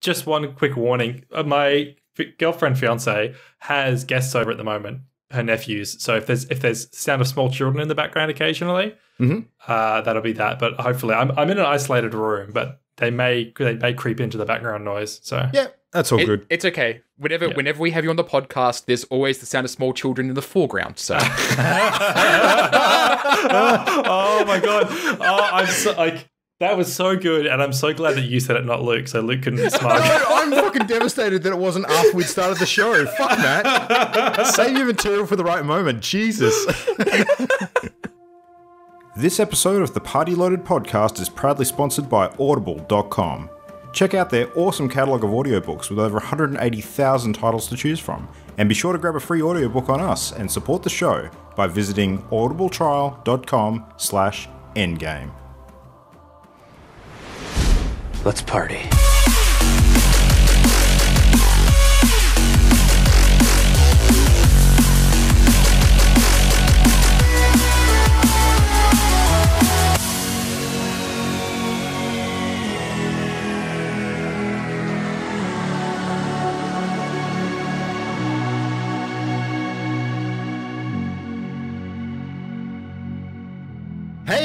just one quick warning: uh, my f- girlfriend fiance has guests over at the moment, her nephews. So if there's if there's sound of small children in the background occasionally, Mhm. uh, that'll be that. But hopefully, I'm I'm in an isolated room, but they may they may creep into the background noise. So Yeah, that's all It- good. It's okay. Whenever Yeah. whenever we have you on the podcast, there's always the sound of small children in the foreground. So oh my god! Oh, I'm so like that was so good, and I'm so glad that you said it, not Luke, so Luke couldn't be smug. No, I'm fucking devastated that it wasn't after we'd started the show. Fuck, that. Save your material for the right moment. Jesus. this episode of the Party Loaded podcast is proudly sponsored by Audible.com. Check out their awesome catalogue of audiobooks with over 180,000 titles to choose from. And be sure to grab a free audiobook on us and support the show by visiting audibletrial.com slash endgame. Let's party.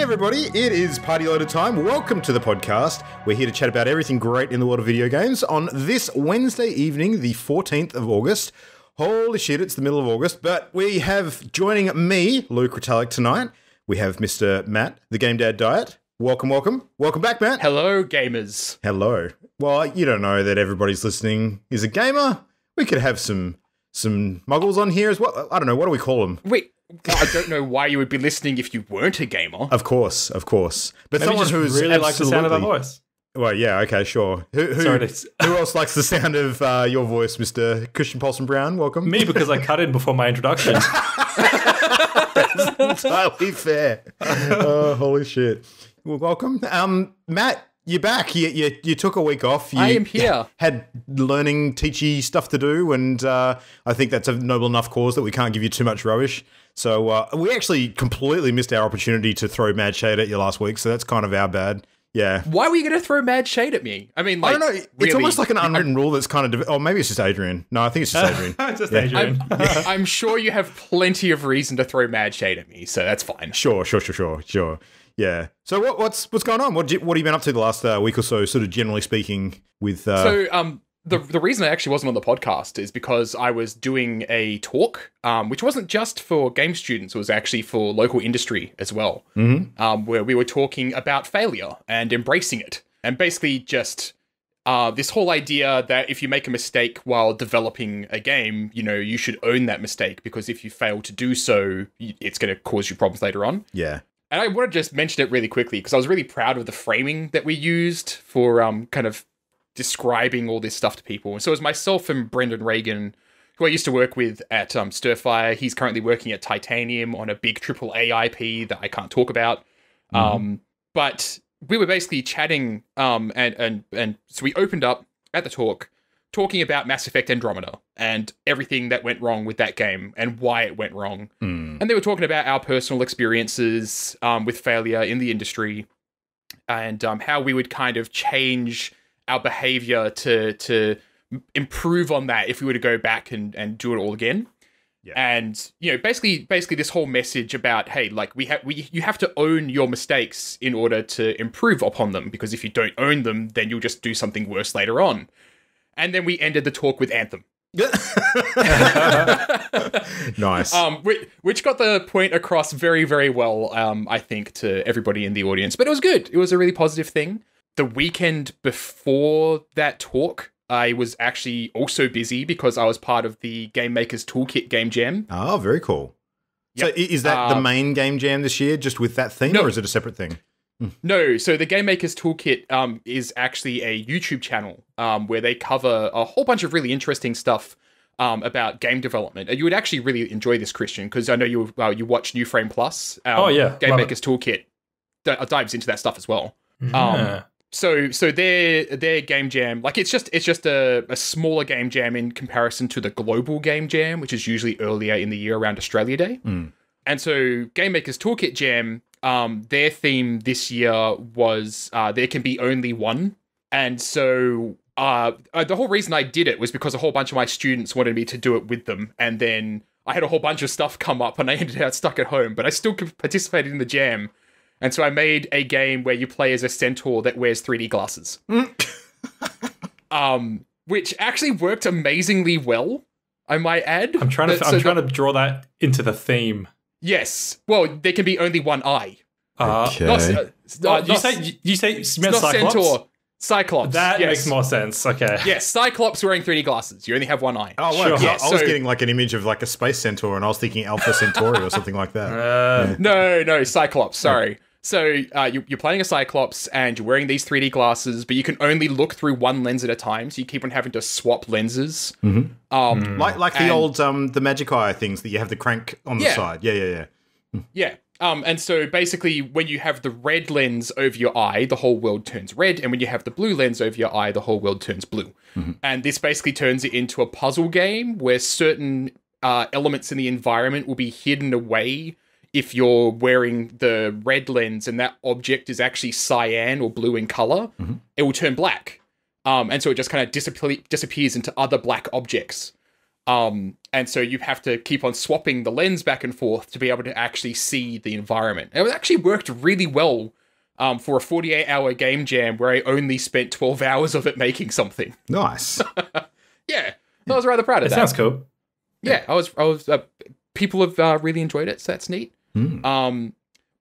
Everybody, it is Party Loaded time. Welcome to the podcast. We're here to chat about everything great in the world of video games on this Wednesday evening, the 14th of August. Holy shit, it's the middle of August, but we have joining me, Luke Retallick, tonight. We have Mr. Matt, the Game Dad Diet. Welcome, welcome. Welcome back, Matt. hello, gamers. Hello. Well, you don't know that everybody's listening is a gamer. We could have some some muggles on here as well. I don't know, what do we call them? Wait, I don't know why you would be listening if you weren't a gamer. Of course, of course. But Maybe someone just who's really likes the sound of our voice. Well, yeah, okay, sure. Who, who, Sorry to- who else likes the sound of uh, your voice, Mr. Christian Paulson Brown? Welcome. Me because I cut in before my introduction. entirely fair. oh, holy shit. Well, welcome. Um, Matt, you're back. You, you, you took a week off. You I am here. Had learning, teachy stuff to do, and uh, I think that's a noble enough cause that we can't give you too much rubbish. So uh, we actually completely missed our opportunity to throw mad shade at you last week, so that's kind of our bad. Yeah. Why were you going to throw mad shade at me? I mean, I like, don't know. It's really, almost like an unwritten rule that's kind of. Div- oh, maybe it's just Adrian. No, I think it's just Adrian. It's just Yeah. Adrian. I'm, I'm sure you have plenty of reason to throw mad shade at me, so that's fine. Sure, sure, sure, sure, sure. Yeah. So what, what's what's going on? What you, what have you been up to the last uh, week or so? Sort of generally speaking, with uh, So, um, the the reason I actually wasn't on the podcast is because I was doing a talk, um, which wasn't just for game students; it was actually for local industry as well. Mm-hmm. Um, where we were talking about failure and embracing it, and basically just uh, this whole idea that if you make a mistake while developing a game, you know, you should own that mistake because if you fail to do so, it's going to cause you problems later on. yeah, And I want to just mention it really quickly because I was really proud of the framing that we used for um, kind of describing all this stuff to people. And so it was myself and Brendan Reagan, who I used to work with at um, Stirfire. He's currently working at Titanium on a big triple AIP that I can't talk about. Um, but we were basically chatting, um, and and and so we opened up at the talk talking about Mass Effect Andromeda and everything that went wrong with that game and why it went wrong. And they were talking about our personal experiences um, with failure in the industry and um, how we would kind of change our behavior to to improve on that if we were to go back and, and do it all again. Yeah. And you know, basically, basically, this whole message about hey, like we have, we you have to own your mistakes in order to improve upon them. Because if you don't own them, then you'll just do something worse later on. And then we ended the talk with Anthem. nice. um, which, which got the point across very, very well, um, I think, to everybody in the audience. But it was good. It was a really positive thing. The weekend before that talk, I was actually also busy because I was part of the Game Makers Toolkit Game Jam. oh, very cool. So Yep. i- is that the Uh, main game jam this year, just with that theme, No. or is it a separate thing? No, so the Game Makers Toolkit um, is actually a YouTube channel um, where they cover a whole bunch of really interesting stuff um, about game development. And you would actually really enjoy this, Christian, because I know you uh, you watch New Frame Plus. Um, Oh, yeah. Game Love Makers Toolkit d- dives into that stuff as well. Yeah. So so their their game jam like it's just it's just a, a smaller game jam in comparison to the global game jam which is usually earlier in the year around australia day. And so game makers toolkit jam um their theme this year was uh there can be only one. And so uh, uh, the whole reason I did it was because a whole bunch of my students wanted me to do it with them, and then I had a whole bunch of stuff come up, and I ended up stuck at home. But I still participated in the jam, and so I made a game where you play as a centaur that wears 3D glasses. um, which actually worked amazingly well. I might add. I'm trying to. But- I'm so trying the- to draw that into the theme. Yes. Well, there can be only one eye. Uh, Okay. Not, uh, oh, you not- say you say you it's meant not Cyclops? centaur. Cyclops. That yes. makes more sense. Okay. Yes, Cyclops wearing 3D glasses. You only have one eye. Oh, wow. Sure. 'cause I- Yeah, I, was so- getting like an image of like a space centaur, and I was thinking Alpha Centauri or something like that. Uh, No, no, Cyclops. Sorry. So uh, you, you're playing a Cyclops and you're wearing these 3D glasses, but you can only look through one lens at a time. So you keep on having to swap lenses. Um, like like the old um the magic eye things that you have the crank on the side. Yeah, yeah, yeah. Yeah. Um, and so basically, when you have the red lens over your eye, the whole world turns red, and when you have the blue lens over your eye, the whole world turns blue. And this basically turns it into a puzzle game where certain uh, elements in the environment will be hidden away if you're wearing the red lens and that object is actually cyan or blue in color. It will turn black. Um, and so it just kind of disappear- disappears into other black objects. Um, and so you have to keep on swapping the lens back and forth to be able to actually see the environment. And it actually worked really well um, for a 48 hour game jam where I only spent 12 hours of it making something. Nice. Yeah, I was rather proud of it that. sounds cool. yeah, I was. I was. Uh, people have uh, really enjoyed it, so that's neat. Hmm. Um,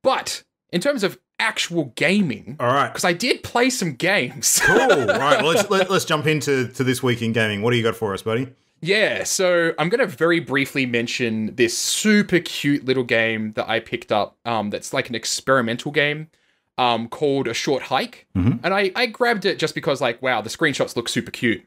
but in terms of actual gaming, All right. because I did play some games. Cool. right. Well, let's let, let's jump into to this week in gaming. What do you got for us, buddy? Yeah, so I'm going to very briefly mention this super cute little game that I picked up um, that's like an experimental game um, called A Short Hike. Mhm. And I, I grabbed it just because, like, wow, the screenshots look super cute.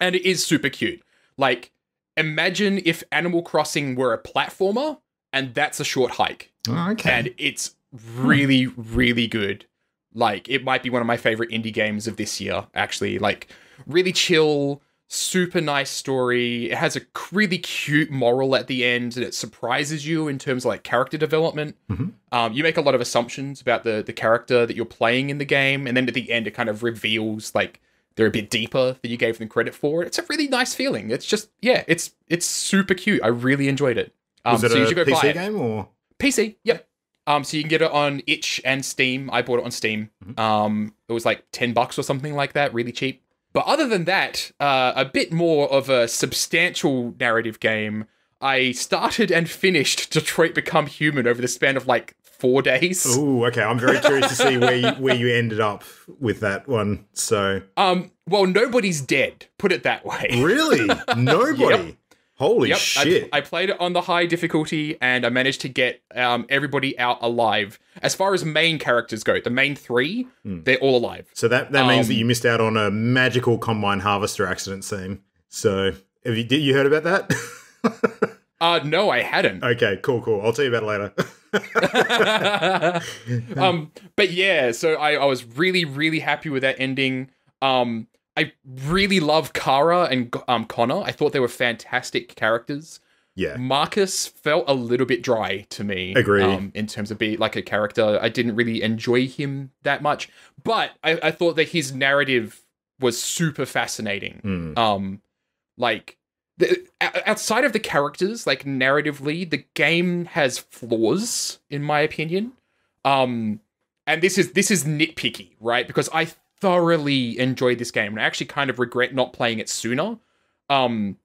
And it is super cute. Like, imagine if Animal Crossing were a platformer and that's a short hike. Oh, okay. And it's really, really good. Like, it might be one of my favorite indie games of this year, actually. Like, really chill, super nice story. It has a really cute moral at the end, and it surprises you in terms of like character development. Mhm. Um, you make a lot of assumptions about the the character that you're playing in the game, and then at the end, it kind of reveals like they're a bit deeper than you gave them credit for. It's a really nice feeling. It's just yeah, it's it's super cute. I really enjoyed it. Um, so you should go buy PC it. game or? PC, yep. Um, so you can get it on itch and Steam. I bought it on Steam. Um, it was like ten bucks or something like that, really cheap. But other than that, uh, a bit more of a substantial narrative game. I started and finished Detroit Become Human over the span of like four days. Oh, okay. I'm very curious to see where you where you ended up with that one. So, Um, well, nobody's dead. Put it that way. really, nobody. Holy Yep, I, shit! I played it on the high difficulty, and I managed to get um, everybody out alive. As far as main characters go, the main three, Hmm. they're all alive. so that that means that um, you missed out on a magical combine harvester accident scene. So, have you did you heard about that? Uh, no, I hadn't. okay, cool, cool. I'll tell you about it later. um, but yeah, so I, I was really, really happy with that ending. Um, I really love Kara and um, Connor. I thought they were fantastic characters. yeah, Marcus felt a little bit dry to me. Agree. Um, in terms of being like a character, I didn't really enjoy him that much. But I, I thought that his narrative was super fascinating. Hmm. Um, like the, outside of the characters, like narratively, the game has flaws, in my opinion. Um, and this is this is nitpicky, right? Because I thoroughly enjoyed this game, and I actually kind of regret not playing it sooner. Um,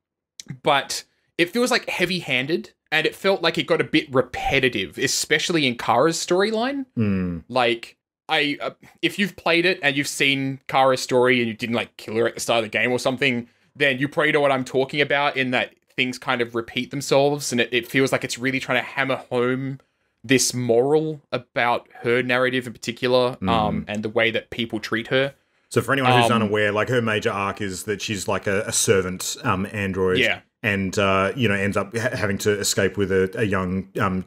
but it feels like heavy-handed, and it felt like it got a bit repetitive, especially in Kara's storyline Hmm. like I uh, if you've played it and you've seen Kara's story and you didn't like kill her at the start of the game or something, then you probably know what I'm talking about in that things kind of repeat themselves and it, it feels like it's really trying to hammer home this moral about her narrative in particular um and the way that people treat her. So for anyone who's Um, unaware, like her major arc is that she's like a, a servant um, android, Yeah. and uh, you know ends up ha- having to escape with a, a young um,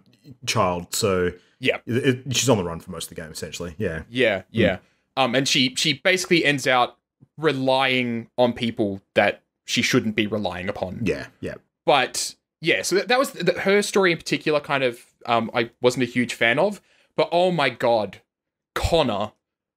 child. So Yeah. it, it- she's on the run for most of the game, essentially. Yeah, Yeah, yeah. Um, and she she basically ends out relying on people that she shouldn't be relying upon. yeah, yeah. but yeah, so that, that was th her story in particular. Kind of, um, I wasn't a huge fan of, but oh my god, Connor,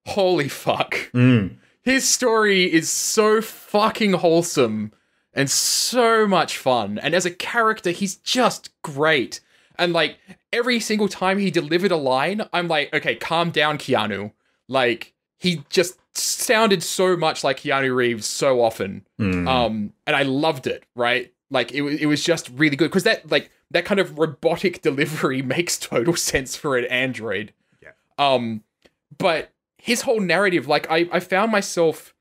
holy fuck, Mm. his story is so fucking wholesome and so much fun. And as a character, he's just great. And like every single time he delivered a line, I'm like, okay, calm down, Keanu. Like he just sounded so much like Keanu Reeves so often. Mm. Um, and I loved it, right? Like it, it was just really good because that like that kind of robotic delivery makes total sense for an android. Yeah. Um, but his whole narrative, like I, I found myself,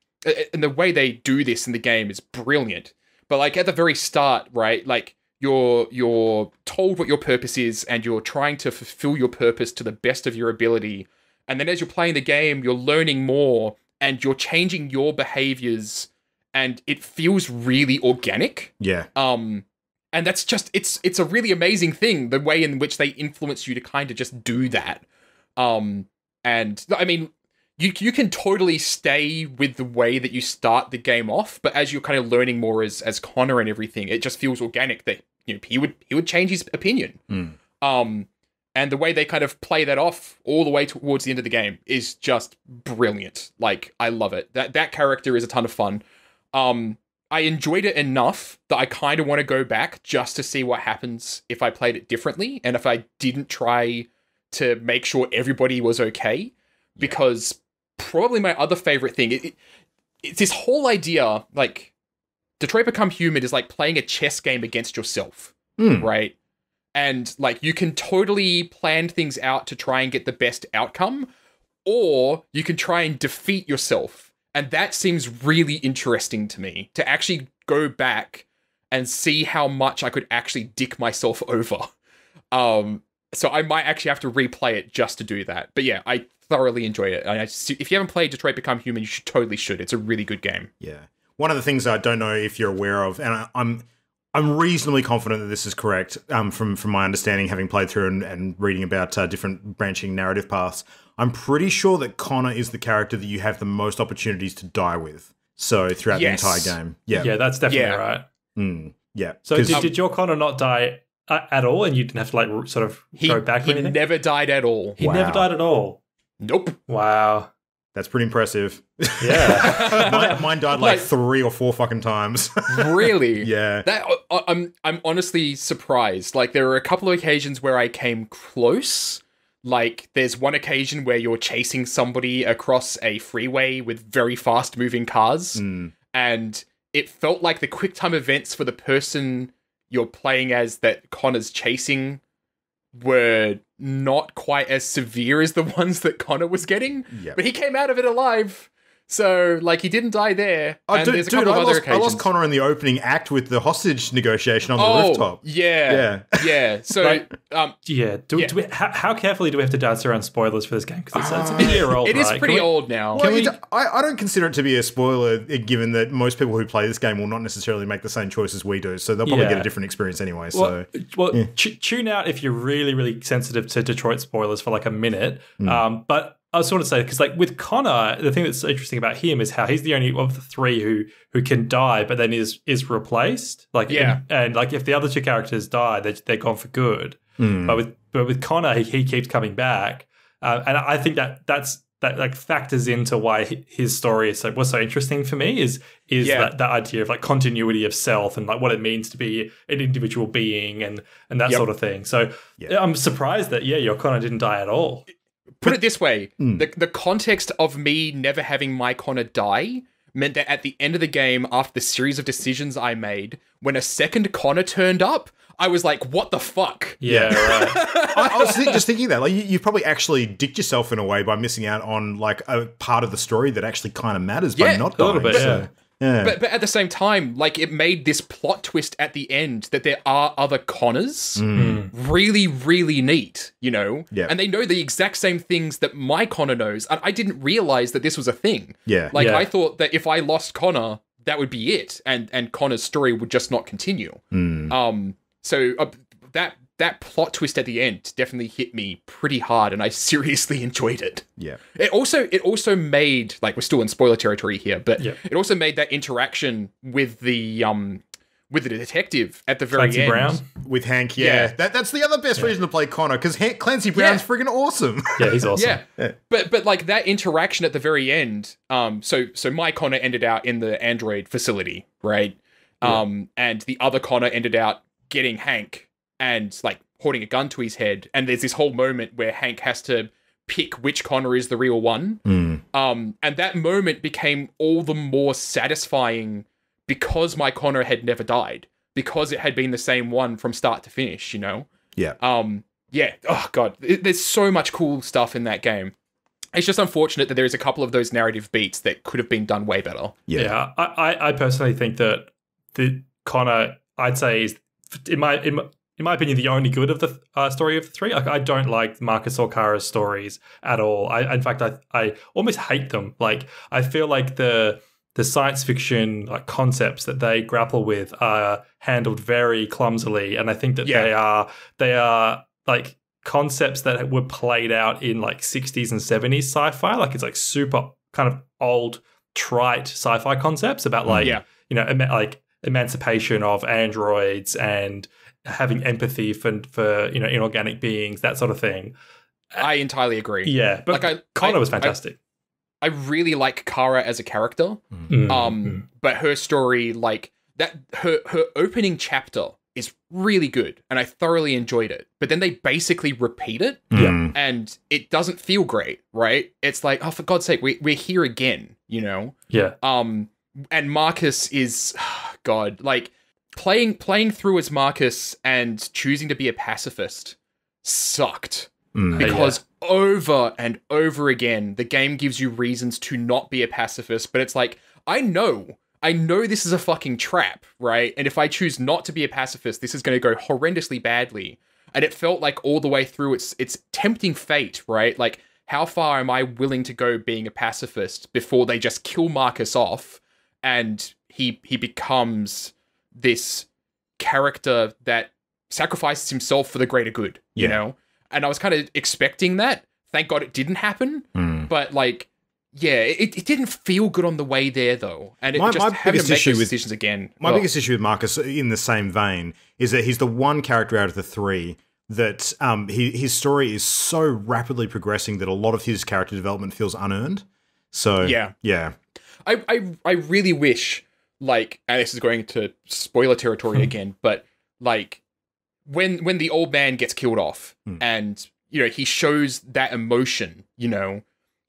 and the way they do this in the game is brilliant. But like at the very start, right? Like you're you're told what your purpose is, and you're trying to fulfill your purpose to the best of your ability. And then as you're playing the game, you're learning more, and you're changing your behaviors, and it feels really organic. Yeah. um and that's just it's it's a really amazing thing the way in which they influence you to kind of just do that. Um and i mean you you can totally stay with the way that you start the game off but as you're kind of learning more as as connor and everything it just feels organic that you know he would he would change his opinion. Mm. um and the way they kind of play that off all the way towards the end of the game is just brilliant. Like i love it. That that character is a ton of fun um I enjoyed it enough that I kind of want to go back just to see what happens if I played it differently and if I didn't try to make sure everybody was okay. Because probably my other favorite thing, it, it- it's this whole idea like Detroit Become Human is like playing a chess game against yourself, Mm. right? And like you can totally plan things out to try and get the best outcome, or you can try and defeat yourself. And that seems really interesting to me to actually go back and see how much I could actually dick myself over. Um, so I might actually have to replay it just to do that. But yeah, I thoroughly enjoyed it. And I, if you haven't played Detroit Become Human, you should totally should. It's a really good game. Yeah. One of the things I don't know if you're aware of, and I, I'm I'm reasonably confident that this is correct um, from from my understanding, having played through and, and reading about uh, different branching narrative paths. I'm pretty sure that Connor is the character that you have the most opportunities to die with. So throughout Yes. the entire game, yeah, Yeah, that's definitely Yeah. right. Mm, yeah. So did, did your Connor not die uh, at all, and you didn't have to like sort of He, go back he never died at all. he Wow. never died at all. Nope. Wow. that's pretty impressive. Yeah. mine, mine died like, Like- three or four fucking times. really? yeah. That I'm I'm honestly surprised. Like there were a couple of occasions where I came close. Like there's one occasion where you're chasing somebody across a freeway with very fast moving cars Mm, and it felt like the quick time events for the person you're playing as that Connor's chasing were not quite as severe as the ones that Connor was getting. yeah. But he came out of it alive. So like he didn't die there. Oh, and dude, a dude couple I, other lost, I lost Connor in the opening act with the hostage negotiation on the oh, rooftop. Yeah. Yeah. Yeah. So Right. um Yeah. Do, Yeah. do we, how, how carefully do we have to dance around spoilers for this game? Because it's, it's a bit year old. it is right? pretty Can we- old now. Well, we- I, I don't consider it to be a spoiler, eh, given that most people who play this game will not necessarily make the same choices we do, so they'll probably Yeah. get a different experience anyway. So, Well, well tu- tune out if you're really, really sensitive to Detroit spoilers for like a minute. Hmm. Um, but I was want to say because, like, with Connor, the thing that's interesting about him is how he's the only of the three who who can die, but then is is replaced. Like, Yeah. and, and, like if the other two characters die, they're, they're gone for good. mm, But with but with Connor, he, he keeps coming back, uh, and I think that that's that like factors into why his story is so was so interesting for me is is Yeah. that, that idea of like continuity of self and like what it means to be an individual being and and that Yep. sort of thing. So Yeah. I'm surprised that yeah, your Connor didn't die at all. Put it this way: Mm. the the context of me never having my Connor die meant that at the end of the game, after the series of decisions I made, when a second Connor turned up, I was like, "What the fuck?" Yeah, right. I, I was thi- just thinking that, like, you, you probably actually dicked yourself in a way by missing out on like a part of the story that actually kind of matters by Yeah, not a little dying. bit, so, yeah. Yeah. But but at the same time, like it made this plot twist at the end that there are other Connors. Mm. Really, really neat, you know? Yeah. And they know the exact same things that my Connor knows. And I didn't realize that this was a thing. yeah, Like Yeah. I thought that if I lost Connor, that would be it, and and Connor's story would just not continue. Mm. Um, so uh, that that plot twist at the end definitely hit me pretty hard, and I seriously enjoyed it. yeah. It also it also made like we're still in spoiler territory here, but Yeah. it also made that interaction with the um with the detective at the very Clancy end. Brown. with Hank. Yeah, Yeah. That, that's the other best reason to play Connor because Clancy Brown's Yeah. friggin' awesome. Yeah, he's awesome. Yeah. But but like that interaction at the very end, um, so so my Connor ended out in the android facility, right? Um, and the other Connor ended out getting Hank and like holding a gun to his head. And there's this whole moment where Hank has to pick which Connor is the real one. Um, and that moment became all the more satisfying because my Connor had never died, because it had been the same one from start to finish, you know? Yeah. Um, yeah. Oh god, It- there's so much cool stuff in that game. It's just unfortunate that there is a couple of those narrative beats that could have been done way better. Yeah. Yeah, I, I, I personally think that the Connor, I'd say, is in my in my, in my opinion the only good of the uh, story of the three. Like, I don't like Marcus or Kara's stories at all. I, in fact, I I almost hate them. Like, I feel like the the science fiction like concepts that they grapple with are handled very clumsily, and I think that Yeah. they are they are like concepts that were played out in like 60s and 70s sci-fi like it's like super kind of old trite sci-fi concepts about like Yeah. you know like emancipation of androids and having empathy for for you know inorganic beings that sort of thing I entirely agree. yeah but Like, I- Connor I- was I- fantastic I really like Kara as a character. Mm, Um, mm. but her story, like that, her her opening chapter is really good, and I thoroughly enjoyed it. But then they basically repeat it, Mm. and it doesn't feel great, right? It's like, oh, for God's sake, we we're here again, you know. yeah Um, and Marcus is, God, like playing playing through as Marcus and choosing to be a pacifist sucked Mm. Yeah. because over and over again the game gives you reasons to not be a pacifist, but it's like I know. I know this is a fucking trap, right? And if I choose not to be a pacifist, this is going to go horrendously badly. And it felt like all the way through it's it's tempting fate, right? Like how far am I willing to go being a pacifist before they just kill Marcus off and he he becomes this character that sacrifices himself for the greater good, you Yeah. know? And I was kind of expecting that. Thank God it didn't happen. Mm. But like, yeah, it, it didn't feel good on the way there though. And it My- just my having biggest to make issue with- decisions again. My oh, biggest issue with Marcus, in the same vein, is that he's the one character out of the three that um, he, his story is so rapidly progressing that a lot of his character development feels unearned. So Yeah. yeah, I, I I really wish like and this is going to spoiler territory again, but like when when the old man gets killed off Hmm. and you know he shows that emotion, you know,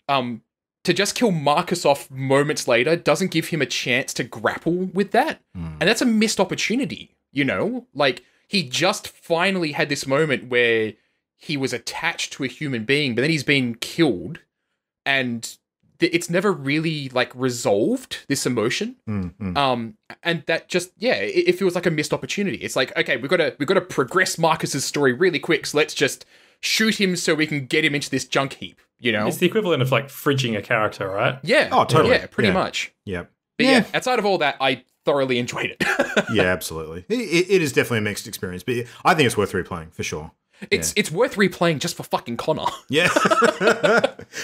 um to just kill Marcus off moments later doesn't give him a chance to grapple with that. Hmm. And that's a missed opportunity, you know? Like he just finally had this moment where he was attached to a human being, but then he's been killed and it's never really like resolved this emotion Mm, mm. um and that just yeah it, it feels like a missed opportunity it's like okay we've got to we've got to progress marcus's story really quick so let's just shoot him so we can get him into this junk heap you know it's the equivalent of like fridging a character right yeah Oh, totally. yeah pretty Yeah. much Yep. but Yeah. yeah. outside of all that i thoroughly enjoyed it yeah, absolutely. It, it- it is definitely a mixed experience, but I think it's worth replaying for sure. It's it's worth replaying just for fucking connor Yeah.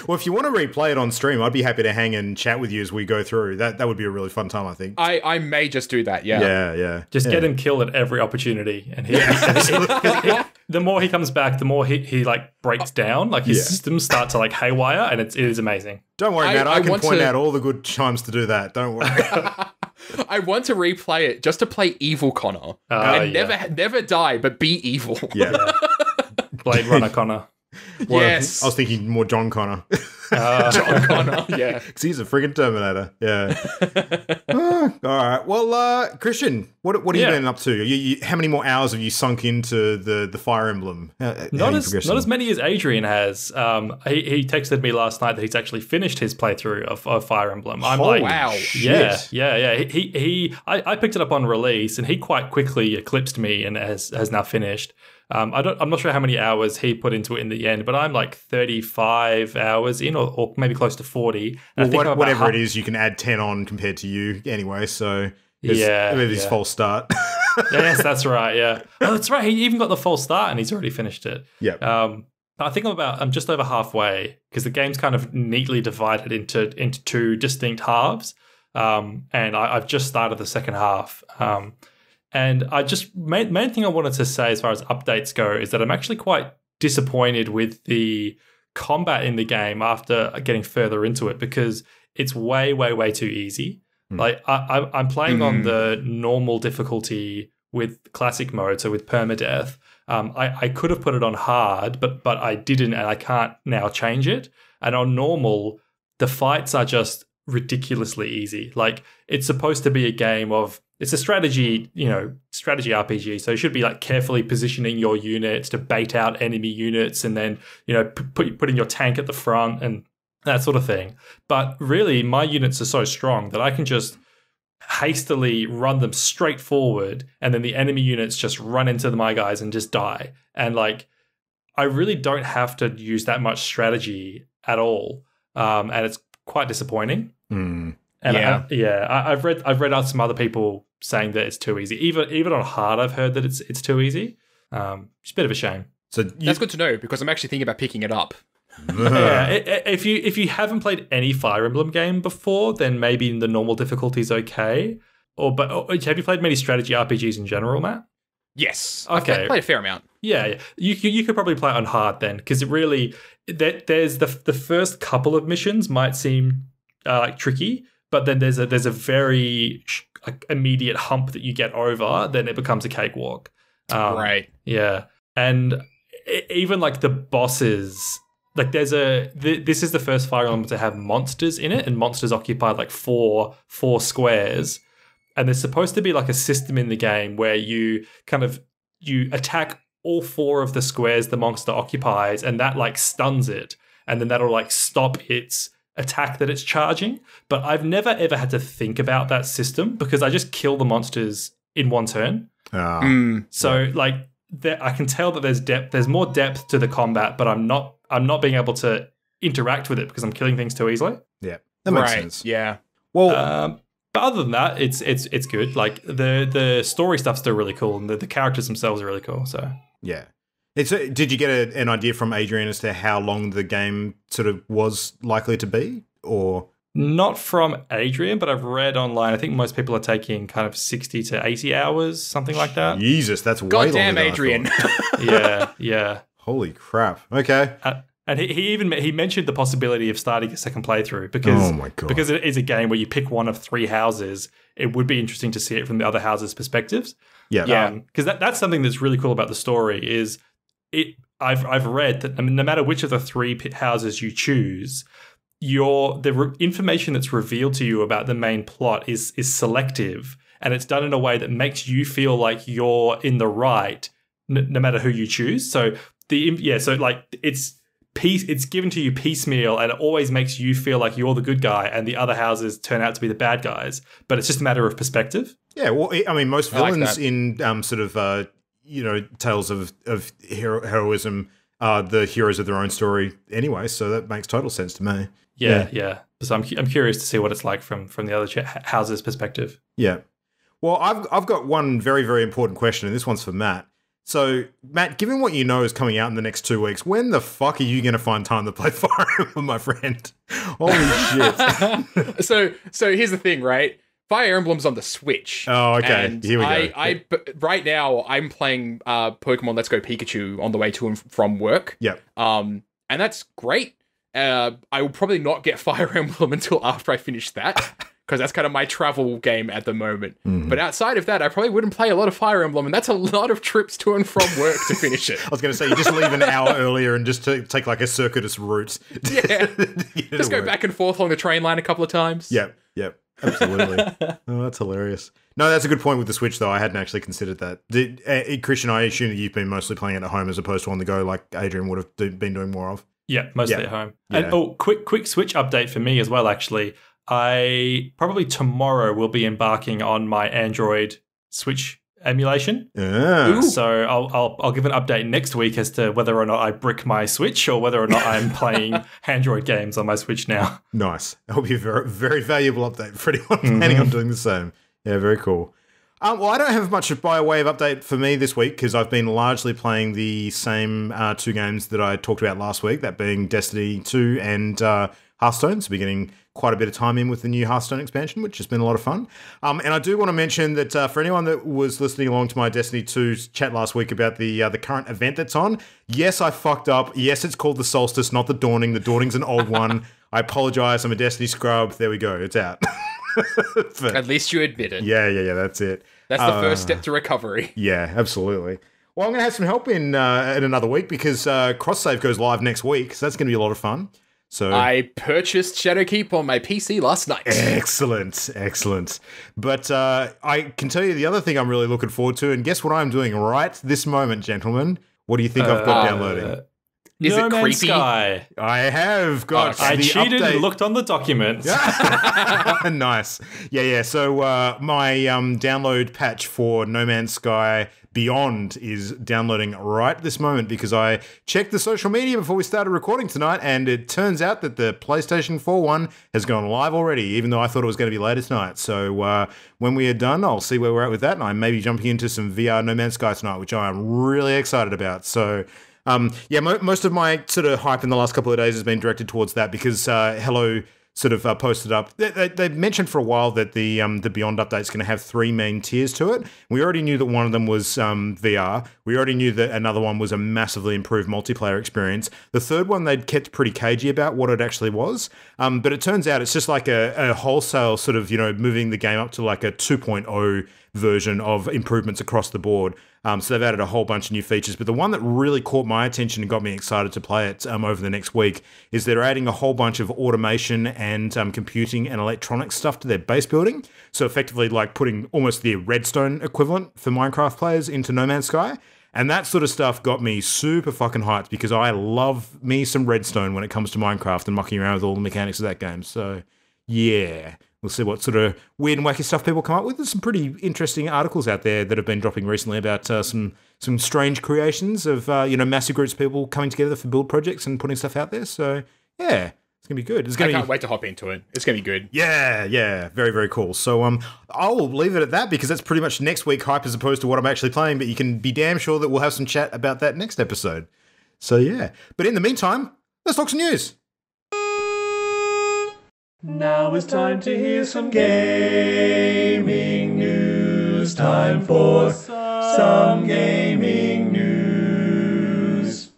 well, if you want to replay it on stream, I'd be happy to hang and chat with you as we go through. That that would be a really fun time, I think. i i may just do that yeah yeah, yeah. just yeah. get him killed at every opportunity and he, the more he comes back the more he, he like breaks down like his Yeah. systems start to like haywire and it's, it is amazing Don't worry, I- Matt. I, I can point to- out all the good times to do that. Don't worry. I want to replay it just to play evil Connor Ah, and yeah. never never die, but be evil. yeah. Blade runner connor Well, yes, I was thinking more John Connor. uh, John Connor. Yeah. Because he's a friggin' Terminator. Yeah. Ah, all right. Well, uh, Christian, what what have Yeah. you been up to? You, you, how many more hours have you sunk into the the Fire Emblem? How, how not you as not as many as Adrian has. Um, he, he texted me last night that he's actually finished his playthrough of, of Fire Emblem. I'm Holy like, wow. yeah, shit. yeah, yeah. He he, he I, I picked it up on release, and he quite quickly eclipsed me and has has now finished. Um, I don't. I'm not sure how many hours he put into it in the end, but I'm like 35 hours in, or, or maybe close to 40. And I Well, think what, whatever half- it is, you can add 10 on compared to you anyway. So, Yeah, Maybe it's yeah. false start. yes, that's right. Yeah. Oh, that's right. He even got the false start, and he's already finished it. yeah. Um, I think I'm about I'm just over halfway because the game's kind of neatly divided into into two distinct halves. Um, and I, I've just started the second half. Um, And I just main main thing I wanted to say as far as updates go is that I'm actually quite disappointed with the combat in the game after getting further into it because it's way way way too easy. Like I, I, I'm playing on Mm. the normal difficulty with classic mode, so with permadeath. Um, I, I could have put it on hard, but but I didn't, and I can't now change it. And on normal, the fights are just ridiculously easy. Like it's supposed to be a game of it's a strategy, you know, strategy RPG. So you should be like carefully positioning your units to bait out enemy units, and then you know put putting your tank at the front and that sort of thing. But really, my units are so strong that I can just hastily run them straight forward, and then the enemy units just run into my guys and just die. And like, I really don't have to use that much strategy at all, um, and it's quite disappointing. Hmm. And Yeah. I, yeah, I, I've read I've read out some other people saying that it's too easy. Even even on hard, I've heard that it's it's too easy. Um, it's a bit of a shame. So you, That's good to know because I'm actually thinking about picking it up. yeah, i- i- if you if you haven't played any Fire Emblem game before, then maybe the normal difficulty is okay. Or but or, have you played many strategy RPGs in general, Matt? Yes. I've Okay. played- played a fair amount. Yeah, yeah. you you you could probably play it on hard then, because it really that there's the the first couple of missions might seem uh, like tricky, but then there's a there's a very immediate hump that you get over, then it becomes a cakewalk. Um, right. Yeah, and even like the bosses, like there's a th- this is the first Fire Emblem to have monsters in it, and monsters occupy like four four squares, and there's supposed to be like a system in the game where you kind of you attack all four of the squares the monster occupies, and that like stuns it, and then that'll like stop its attack that it's charging. But I've never ever had to think about that system because I just kill the monsters in one turn. Ah, Mm. So like there, I can tell that there's depth. There's more depth to the combat, but I'm not. I'm not being able to interact with it because I'm killing things too easily. yeah, that makes right. sense. Yeah. Well, Um, but other than that, it's it's it's good. Like the the story stuff's still really cool, and the, the characters themselves are really cool. So yeah. It's a, did you get a, an idea from Adrian as to how long the game sort of was likely to be, or not from Adrian, but I've read online. I think most people are taking kind of sixty to eighty hours, something like that. Jesus, that's way longer Goddamn, than I Adrian. yeah, yeah. Holy crap! Okay. Uh, and he, he even he mentioned the possibility of starting a second playthrough because Oh my God. because it is a game where you pick one of three houses. It would be interesting to see it from the other houses' perspectives. Yeah. Yeah. because that, that's something that's really cool about the story is it. I've I've read that I mean, no matter which of the three houses you choose, your the re- information that's revealed to you about the main plot is is selective, and it's done in a way that makes you feel like you're in the right, n- no matter who you choose. So the yeah, so like it's piece it's given to you piecemeal and it always makes you feel like you're the good guy and the other houses turn out to be the bad guys but it's just a matter of perspective Yeah, well, I mean, most I like villains that. in um, sort of uh, you know tales of of hero- heroism are the heroes of their own story anyway. So that makes total sense to me. yeah yeah, so I'm, cu- I'm curious to see what it's like from from the other ch- houses perspective Yeah. Well, I've I've got one very very important question, and this one's for Matt. So, Matt, given what you know is coming out in the next two weeks, when the fuck are you going to find time to play Fire Emblem, my friend? Holy shit! so so here's the thing, right? Fire Emblem's on the Switch. Oh, okay. And Here we go. I, right now I'm playing uh, Pokemon Let's Go Pikachu on the way to and from work. Yep. Um, and that's great. Uh, I will probably not get Fire Emblem until after I finish that. Because that's kind of my travel game at the moment. Mm-hmm. But outside of that, I probably wouldn't play a lot of Fire Emblem, and that's a lot of trips to and from work to finish it. I was going to say you just leave an hour earlier and just to take like a circuitous route. Yeah. Just go work. back and forth along the train line a couple of times. Yep, yep, absolutely. oh, that's hilarious. No, that's a good point with the Switch, though. I hadn't actually considered that. Did, uh, Christian, I assume that you've been mostly playing it at home as opposed to on the go, like Adrian would have been doing more of. Yeah, mostly Yeah. at home. Yeah. And oh, quick quick Switch update for me as well. Actually, I probably tomorrow will be embarking on my Android Switch emulation. Ah, So I'll, I'll I'll give an update next week as to whether or not I brick my Switch or whether or not I'm playing Android games on my Switch now. nice. That'll be a very, very valuable update for anyone planning on doing the same. Yeah, very cool. Um, well, I don't have much by way of update for me this week because I've been largely playing the same uh, two games that I talked about last week, that being Destiny 2 and uh, Hearthstone. So we're getting quite a bit of time in with the new Hearthstone expansion, which has been a lot of fun. Um, and I do want to mention that uh, for anyone that was listening along to my Destiny 2 chat last week about the uh, the current event that's on, yes, I fucked up. Yes, it's called the Solstice, not the Dawning. The Dawning's an old one. I apologize. I'm a Destiny scrub. There we go. It's out. But- At least you admit it. yeah, yeah, yeah. That's it. That's the first step to recovery. Yeah, absolutely. Well, I'm going to have some help in uh, in another week because uh, cross save goes live next week, so that's going to be a lot of fun. So I purchased Shadowkeep on my PC last night. excellent, excellent. But uh, I can tell you the other thing I'm really looking forward to, and guess what I'm doing right this moment, gentlemen. What do you think I've got Uh, downloading? Is no it Man's creepy? Sky. I have got Okay. I the cheated update. and looked on the documents. nice. Yeah, yeah. So uh, my um, download patch for No Man's Sky Beyond is downloading right this moment because I checked the social media before we started recording tonight, and it turns out that the PlayStation 4 one has gone live already, even though I thought it was going to be later tonight. So uh, when we are done, I'll see where we're at with that, and I may be jumping into some VR No Man's Sky tonight, which I am really excited about. So. Um, yeah, mo- most of my sort of hype in the last couple of days has been directed towards that because uh, Hello sort of uh, posted up. They, they, they mentioned for a while that the um, the Beyond update is going to have three main tiers to it. We already knew that one of them was um, VR. We already knew that another one was a massively improved multiplayer experience. The third one they'd kept pretty cagey about what it actually was. Um, but it turns out it's just like a, a wholesale sort of you know moving the game up to like a 2.0 version of improvements across the board. Um, so they've added a whole bunch of new features. But the one that really caught my attention and got me excited to play it um, over the next week is they're adding a whole bunch of automation and um, computing and electronic stuff to their base building. So effectively, like putting almost the redstone equivalent for Minecraft players into No Man's Sky. And that sort of stuff got me super fucking hyped because I love me some redstone when it comes to Minecraft and mucking around with all the mechanics of that game. So yeah, we'll see what sort of weird and wacky stuff people come up with. There's some pretty interesting articles out there that have been dropping recently about uh, some some strange creations of uh, you know massive groups of people coming together for build projects and putting stuff out there. So yeah, it's gonna be good. It's gonna can't be wait to hop into it. It's gonna be good. yeah, yeah, very, very cool. So um, I'll leave it at that because that's pretty much next week hype as opposed to what I'm actually playing. But you can be damn sure that we'll have some chat about that next episode. So yeah, but in the meantime, let's talk some news. Now it's time to hear some gaming news. Time for some gaming news.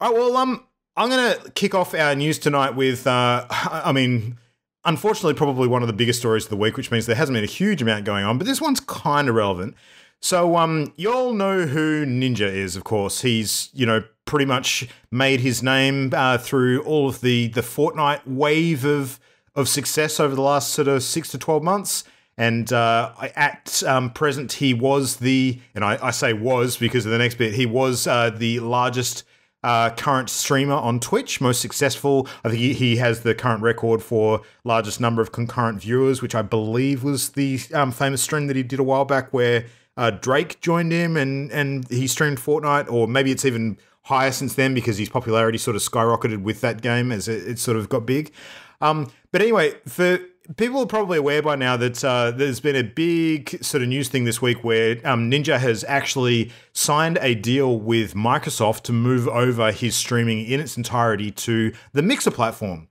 All right, well, um, I'm gonna kick off our news tonight with, uh, I mean, unfortunately, probably one of the biggest stories of the week, which means there hasn't been a huge amount going on, but this one's kind of relevant. So, um, you all know who Ninja is, of course. He's, you know, pretty much made his name uh, through all of the the Fortnite wave of of success over the last sort of six to twelve months. And uh, at um, present, he was the, and I, I say was because of the next bit, he was uh, the largest uh, current streamer on Twitch, most successful. I think he, he has the current record for largest number of concurrent viewers, which I believe was the um, famous stream that he did a while back where uh, Drake joined him and, and he streamed Fortnite, or maybe it's even higher since then because his popularity sort of skyrocketed with that game as it, it sort of got big. Um, but anyway, for people are probably aware by now that uh, there's been a big sort of news thing this week where um, Ninja has actually signed a deal with Microsoft to move over his streaming in its entirety to the Mixer platform.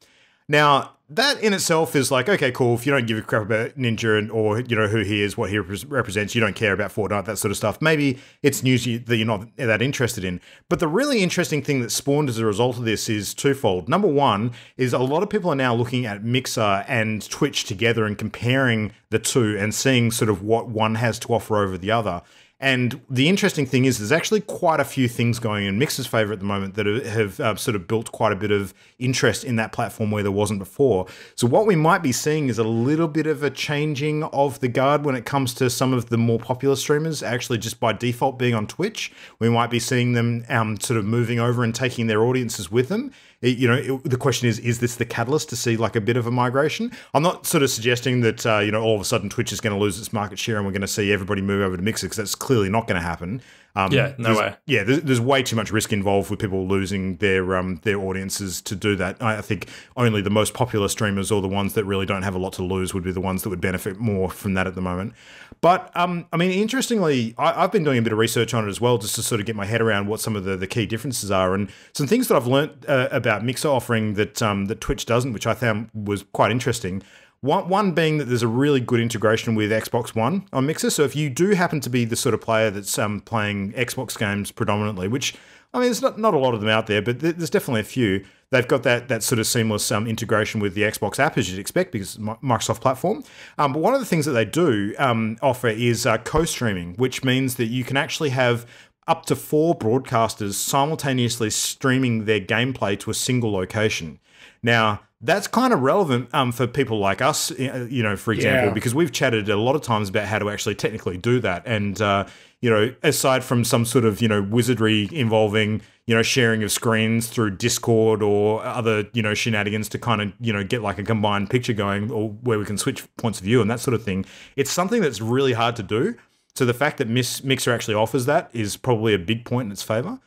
Now, that in itself is like, okay, cool. If you don't give a crap about Ninja and, or, you know, who he is, what he repres- represents, you don't care about Fortnite, that sort of stuff. Maybe it's news you, that you're not that interested in. But the really interesting thing that spawned as a result of this is twofold. Number one is a lot of people are now looking at Mixer and Twitch together and comparing the two and seeing sort of what one has to offer over the other. And the interesting thing is, there's actually quite a few things going in Mixer's favor at the moment that have uh, sort of built quite a bit of interest in that platform where there wasn't before. So, what we might be seeing is a little bit of a changing of the guard when it comes to some of the more popular streamers, actually, just by default being on Twitch. We might be seeing them um, sort of moving over and taking their audiences with them. You know, it- the question is, is this the catalyst to see like a bit of a migration? I'm not sort of suggesting that, uh, you know, all of a sudden Twitch is going to lose its market share and we're going to see everybody move over to Mixer because that's clearly not going to happen. Um, Yeah, no there's- way. Yeah, there's, there's way too much risk involved with people losing their um, their audiences to do that. I I think only the most popular streamers or the ones that really don't have a lot to lose would be the ones that would benefit more from that at the moment. But um, I mean, interestingly, I, I've been doing a bit of research on it as well, just to sort of get my head around what some of the, the key differences are, and some things that I've learnt uh, about Mixer offering that um, that Twitch doesn't, which I found was quite interesting. One, one being that there's a really good integration with Xbox One on Mixer. So if you do happen to be the sort of player that's um, playing Xbox games predominantly, which I mean, there's not, not a lot of them out there, but there's definitely a few. They've got that that sort of seamless um, integration with the Xbox app, as you'd expect, because Microsoft platform. Um, but one of the things that they do um, offer is uh, co-streaming, which means that you can actually have up to four broadcasters simultaneously streaming their gameplay to a single location. Now, that's kind of relevant um, for people like us, uh, you know, for example, Yeah. because we've chatted a lot of times about how to actually technically do that. And, uh, you know, aside from some sort of, you know, wizardry involving, you know, sharing of screens through Discord or other, you know, shenanigans to kind of, you know, get like a combined picture going or where we can switch points of view and that sort of thing, it's something that's really hard to do. So the fact that Mixer actually offers that is probably a big point in its favor.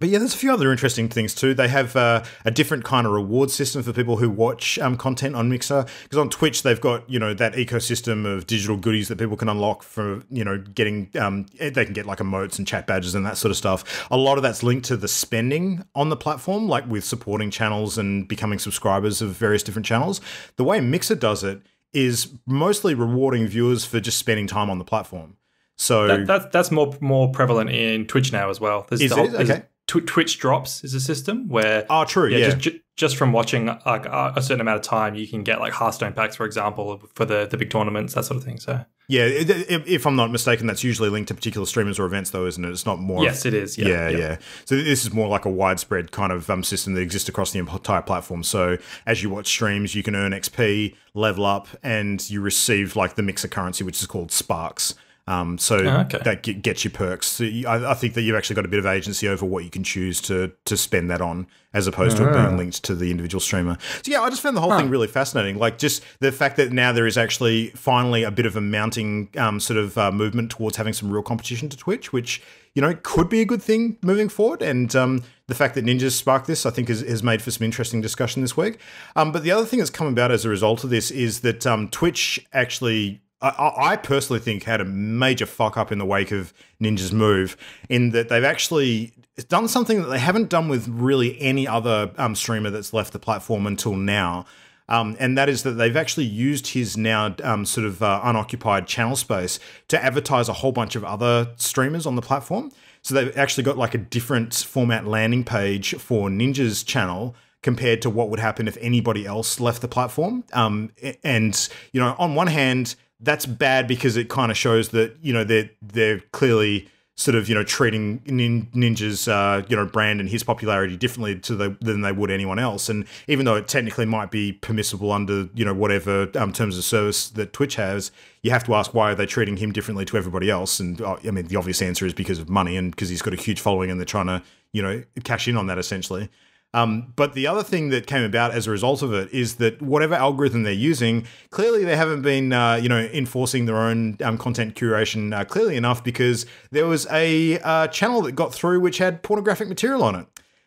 But yeah, there's a few other interesting things too. They have uh, a different kind of reward system for people who watch um, content on Mixer. Because on Twitch, they've got you know that ecosystem of digital goodies that people can unlock for you know getting. Um, they can get like emotes and chat badges and that sort of stuff. A lot of that's linked to the spending on the platform, like with supporting channels and becoming subscribers of various different channels. The way Mixer does it is mostly rewarding viewers for just spending time on the platform. So That, that, that's more more prevalent in Twitch now as well. There's whole- it? there's- Okay. Tw- Twitch drops is a system where Oh, true, yeah. just, ju- just from watching like a certain amount of time, you can get like Hearthstone packs, for example, for the the big tournaments, that sort of thing. So Yeah, if, I'm not mistaken, that's usually linked to particular streamers or events, though, isn't it? It's not more. of- yes, it is. Yeah, yeah, yeah, So this is more like a widespread kind of um, system that exists across the entire platform. So as you watch streams, you can earn XP, level up, and you receive like the mixer currency, which is called Sparks. Um, so Oh, okay. that get, gets you perks. So you, I, I think that you've actually got a bit of agency over what you can choose to to spend that on, as opposed to it Ah. being linked to the individual streamer. So yeah, I just found the whole thing really fascinating. Like just the fact that now there is actually finally a bit of a mounting um, sort of uh, movement towards having some real competition to Twitch, which you know could be a good thing moving forward. And um, the fact that Ninjas sparked this, I think, has, has made for some interesting discussion this week. Um, but the other thing that's come about as a result of this is that um, Twitch actually I- I, personally think had a major fuck up in the wake of Ninja's move, in that they've actually done something that they haven't done with really any other um, streamer that's left the platform until now. Um, and that is that they've actually used his now um, sort of uh, unoccupied channel space to advertise a whole bunch of other streamers on the platform. So they've actually got like a different format landing page for Ninja's channel compared to what would happen if anybody else left the platform. Um, and you know, on one hand, that's bad because it kind of shows that you know they're they're clearly sort of you know treating nin- Ninja's uh, you know brand and his popularity differently to the, than they would anyone else. And even though it technically might be permissible under you know whatever um, terms of service that Twitch has, you have to ask why are they treating him differently to everybody else? And uh, I mean, the obvious answer is because of money and because he's got a huge following and they're trying to you know cash in on that essentially. Um, but the other thing that came about as a result of it is that whatever algorithm they're using, clearly they haven't been, uh, you know, enforcing their own um, content curation uh, clearly enough because there was a uh, channel that got through which had pornographic material on it.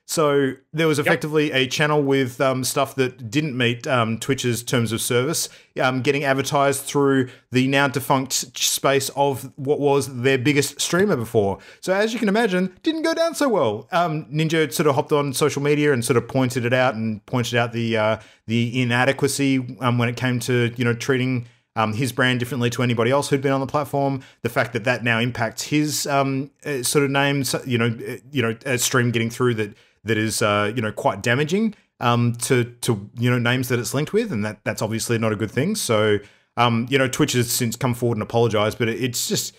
So there was effectively a channel with um, stuff that didn't meet um, Twitch's terms of service, um, getting advertised through the now defunct space of what was their biggest streamer before. So as you can imagine, didn't go down so well. Um, Ninja sort of hopped on social media and sort of pointed it out and pointed out the uh, the inadequacy um, when it came to you know treating um, his brand differently to anybody else who'd been on the platform. The fact that that now impacts his um, uh, sort of name, you know, uh, you know, a stream getting through that that is uh, you know quite damaging um, to to you know names that it's linked with, and that that's obviously not a good thing. So um, you know, Twitch has since come forward and apologized, but it- it's just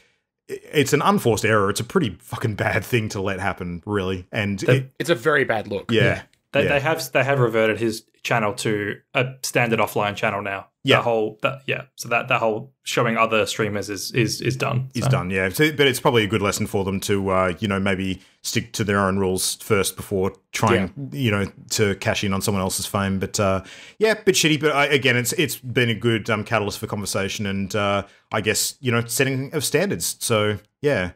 it's an unforced error. It's a pretty fucking bad thing to let happen, really. And it, It's a very bad look. yeah. They, Yeah. they have they have reverted his channel to a standard offline channel now. Yeah. The whole that yeah. So that that whole showing other streamers is is is done. Is So, done, yeah. So, but it's probably a good lesson for them to, uh, you know, maybe stick to their own rules first before trying, you know, to cash in on someone else's fame. But uh, yeah, bit shitty. But I, again, it's it's been a good um, catalyst for conversation and uh, I guess you know setting of standards. So yeah,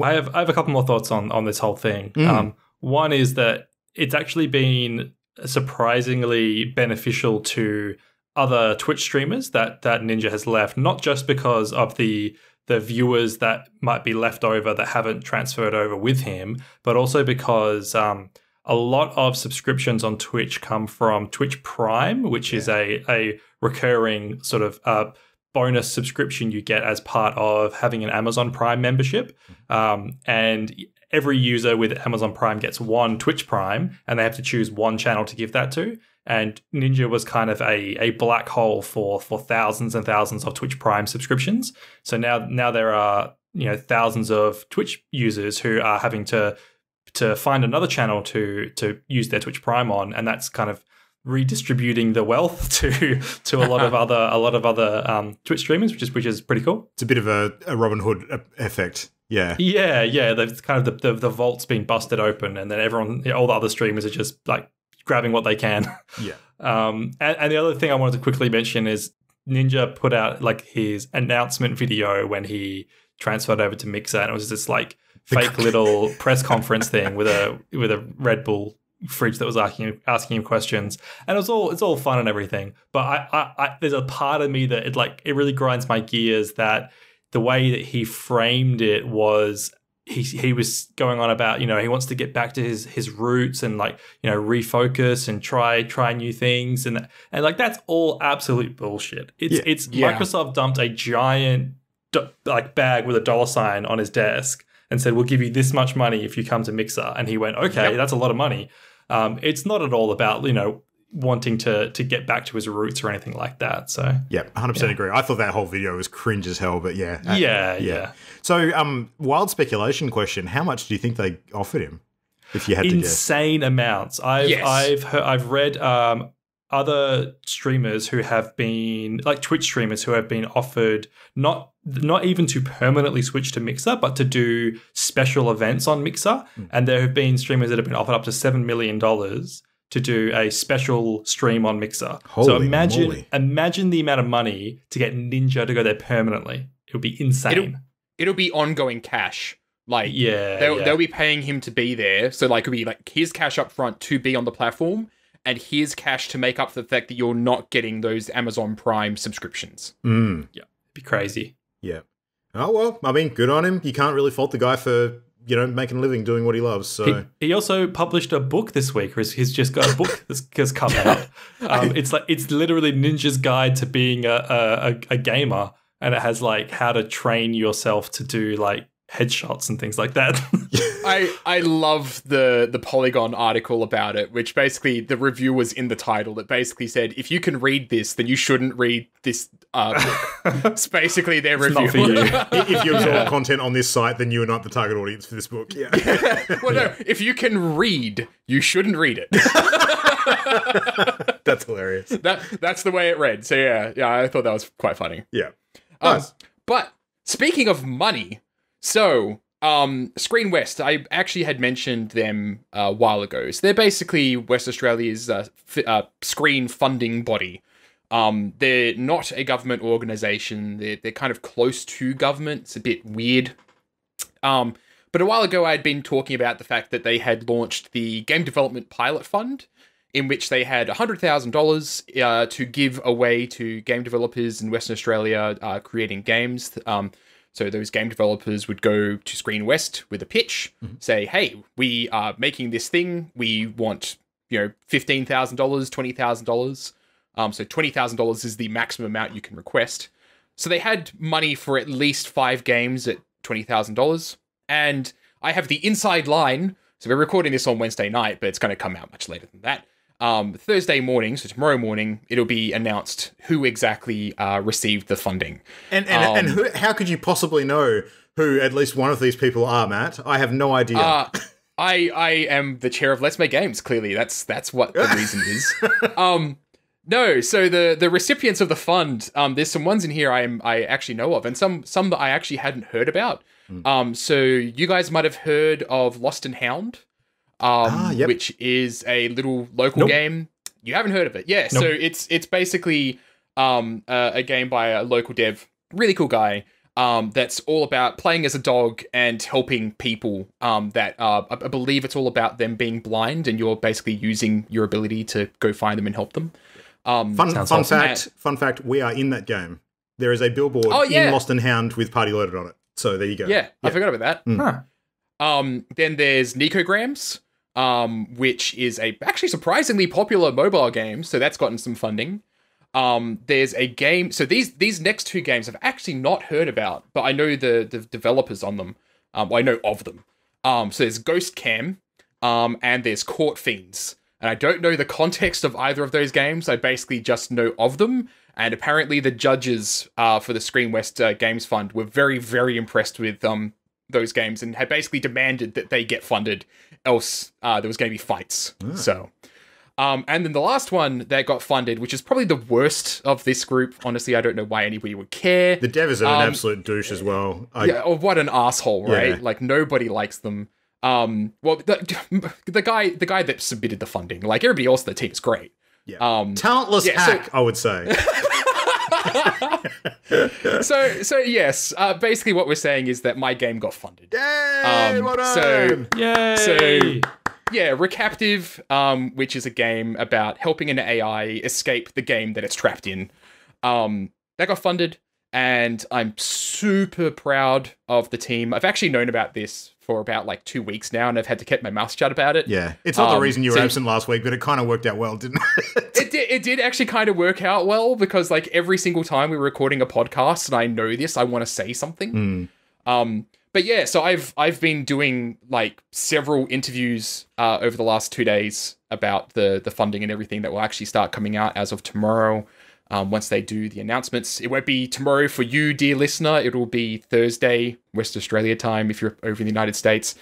I have I have a couple more thoughts on on this whole thing. Mm. Um, one is that it's actually been surprisingly beneficial to other Twitch streamers that that Ninja has left, not just because of the the viewers that might be left over that haven't transferred over with him, but also because um, a lot of subscriptions on Twitch come from Twitch Prime, which is a a recurring sort of uh, bonus subscription you get as part of having an Amazon Prime membership. Um, and every user with Amazon Prime gets one Twitch Prime, and they have to choose one channel to give that to. And Ninja was kind of a, a black hole for for thousands and thousands of Twitch Prime subscriptions. So now now there are you know thousands of Twitch users who are having to to find another channel to to use their Twitch Prime on, and that's kind of redistributing the wealth to to a lot of other a lot of other um, Twitch streamers, which is which is pretty cool. it's a bit of a, a Robin Hood effect. Yeah, Yeah, yeah. The kind of the, the the vault's been busted open, and then everyone, all the other streamers are just like grabbing what they can. yeah. Um, and, and the other thing I wanted to quickly mention is Ninja put out like his announcement video when he transferred over to Mixer, and it was this like fake little press conference thing with a with a Red Bull fridge that was asking asking him questions, and it was all it's all fun and everything. But I, I, I there's a part of me that it like it really grinds my gears that the way that he framed it was he he was going on about you know he wants to get back to his his roots and like you know refocus and try try new things and and like that's all absolute bullshit. It's Yeah. it's Yeah. Microsoft dumped a giant do- like bag with a dollar sign on his desk and said we'll give you this much money if you come to Mixer and he went okay Yep. that's a lot of money. Um, it's not at all about you know wanting to to get back to his roots or anything like that. So Yeah, 100% agree. I thought that whole video was cringe as hell, but yeah. uh, yeah, yeah. So, um, wild speculation question: How much do you think they offered him? If you had to guess, insane amounts. I've Yes. I've heard, I've read um, other streamers who have been like Twitch streamers who have been offered not not even to permanently switch to Mixer, but to do special events on Mixer. Hmm. And there have been streamers that have been offered up to seven million dollars to do a special stream on Mixer. so imagine moly. imagine the amount of money to get Ninja to go there permanently. It would be insane. It'll be ongoing cash. Like yeah, they'll, yeah. they'll be paying him to be there. So like it'll be like his cash up front to be on the platform, and his cash to make up for the fact that you're not getting those Amazon Prime subscriptions. Mm, It'd be crazy. yeah. Oh well, I mean, good on him. You can't really fault the guy for you know making a living doing what he loves. So He, he also published a book this week. He's, he's just got a book that's, come out. Um, it's like it's literally Ninja's Guide to being a, a- a gamer, and it has like how to train yourself to do like headshots and things like that. I I love the the Polygon article about it, which basically the review was in the title that basically said if you can read this, then you shouldn't read this uh, book. it's basically their review. not for you. if you absorb content on this site, then you are not the target audience for this book. Yeah. well, no, if you can read, you shouldn't read it. That's hilarious. that that's the way it read. So yeah, yeah, I thought that was quite funny. Yeah. Um, Nice. but speaking of money, so um, Screen West, I actually had mentioned them a while ago. So they're basically West Australia's uh, uh, screen funding body. Um, they're not a government organization. They're they're kind of close to government. It's a bit weird. Um, but a while ago, I had been talking about the fact that they had launched the Game Development Pilot Fund, in which they had $100,000 uh, to give away to game developers in Western Australia uh, creating games. Um, so those game developers would go to Screen West with a pitch, say, "Hey, we are making this thing. We want you know fifteen thousand dollars, twenty thousand dollars. Um, so twenty thousand dollars is the maximum amount you can request." So they had money for at least five games at twenty thousand dollars, and I have the inside line. So we're recording this on Wednesday night, but it's going to come out much later than that. Um, Thursday morning, so tomorrow morning, it'll be announced who exactly uh, received the funding. And and, and Um, who, how could you possibly know who at least one of these people are, Matt? I have no idea. Uh, I I am the chair of Let's Make Games. Clearly, that's that's what the reason is. Um, no, so the the recipients of the fund, um, there's some ones in here I am I actually know of, and some some that I actually hadn't heard about. Hmm. Um, so you guys might have heard of Lost and Hound, um, Ah, yep. which is a little local Nope. game. You haven't heard of it, yeah? So it's it's basically um uh, a game by a local dev, really cool guy. Um, that's all about playing as a dog and helping people. Um, that uh, I I believe it's all about them being blind, and you're basically using your ability to go find them and help them. Um, Fun, fun awesome. fact. Fun fact. We are in that game. There is a billboard Oh, yeah. in Lost and Hound with Party Loaded on it. So there you go. yeah, I forgot about that. Huh. Um, then there's Nicograms, um, which is a actually surprisingly popular mobile game, so that's gotten some funding. Um, there's a game. So these these next two games I've actually not heard about, but I know the the developers on them. Um, I know of them. Um, so there's Ghost Cam, um, and there's Court Fiends. And I don't know the context of either of those games. I basically just know of them. And apparently, the judges uh, for the Screen West uh, Games Fund were very, very impressed with um, those games and had basically demanded that they get funded, else uh, there was going to be fights. So, um, and then the last one that got funded, which is probably the worst of this group. Honestly, I don't know why anybody would care. The dev is an Um, absolute douche as well. I, yeah, oh, what an asshole, right? Yeah. Like nobody likes them. Um, well, the, the guy, the guy that submitted the funding, like everybody else on the team is great. yeah. Um, Talentless yeah, so- hack, I would say. so, so yes, uh, basically what we're saying is that my game got funded. Yay! Um, well done. so- Yay! So- Yeah, Recaptive, um, which is a game about helping an AI escape the game that it's trapped in. Um, that got funded, and I'm super proud of the team. I've actually known about this for about like two weeks now, and I've had to keep my mouth shut about it. yeah, it's not the Um, reason you were so- absent last week, but it kind of worked out well, didn't it? it did, it did actually kind of work out well because like every single time we were recording a podcast and I know this, I want to say something. Hmm. Um, but yeah, so I've I've been doing like several interviews uh, over the last two days about the the funding and everything that will actually start coming out as of tomorrow. Um, once they do the announcements, it won't be tomorrow for you, dear listener. It will be Thursday, West Australia time, if you're over in the United States.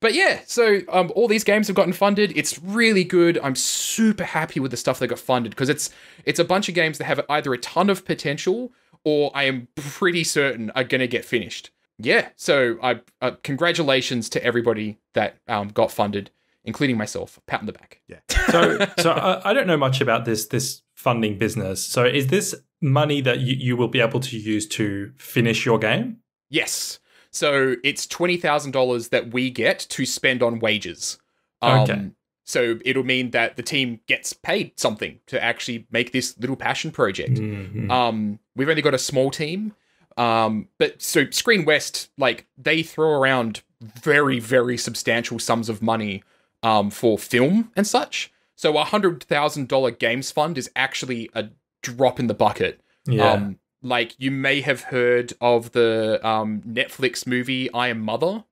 But yeah, so um, all these games have gotten funded. It's really good. I'm super happy with the stuff that got funded because it's it's a bunch of games that have either a ton of potential or I am pretty certain are going to get finished. Yeah, so I uh, congratulations to everybody that um, got funded, including myself. Pat on the back. Yeah. So so I, I don't know much about this this funding business. So is this money that you, you will be able to use to finish your game? Yes. So it's twenty thousand dollars that we get to spend on wages. Okay. So it'll mean that the team gets paid something to actually make this little passion project. Mhm. Um, we've only got a small team. Um, but so Screen West, like they throw around very, very substantial sums of money um, for film and such. So a hundred thousand dollar games fund is actually a drop in the bucket. yeah. Um, like you may have heard of the um, Netflix movie I Am Mother.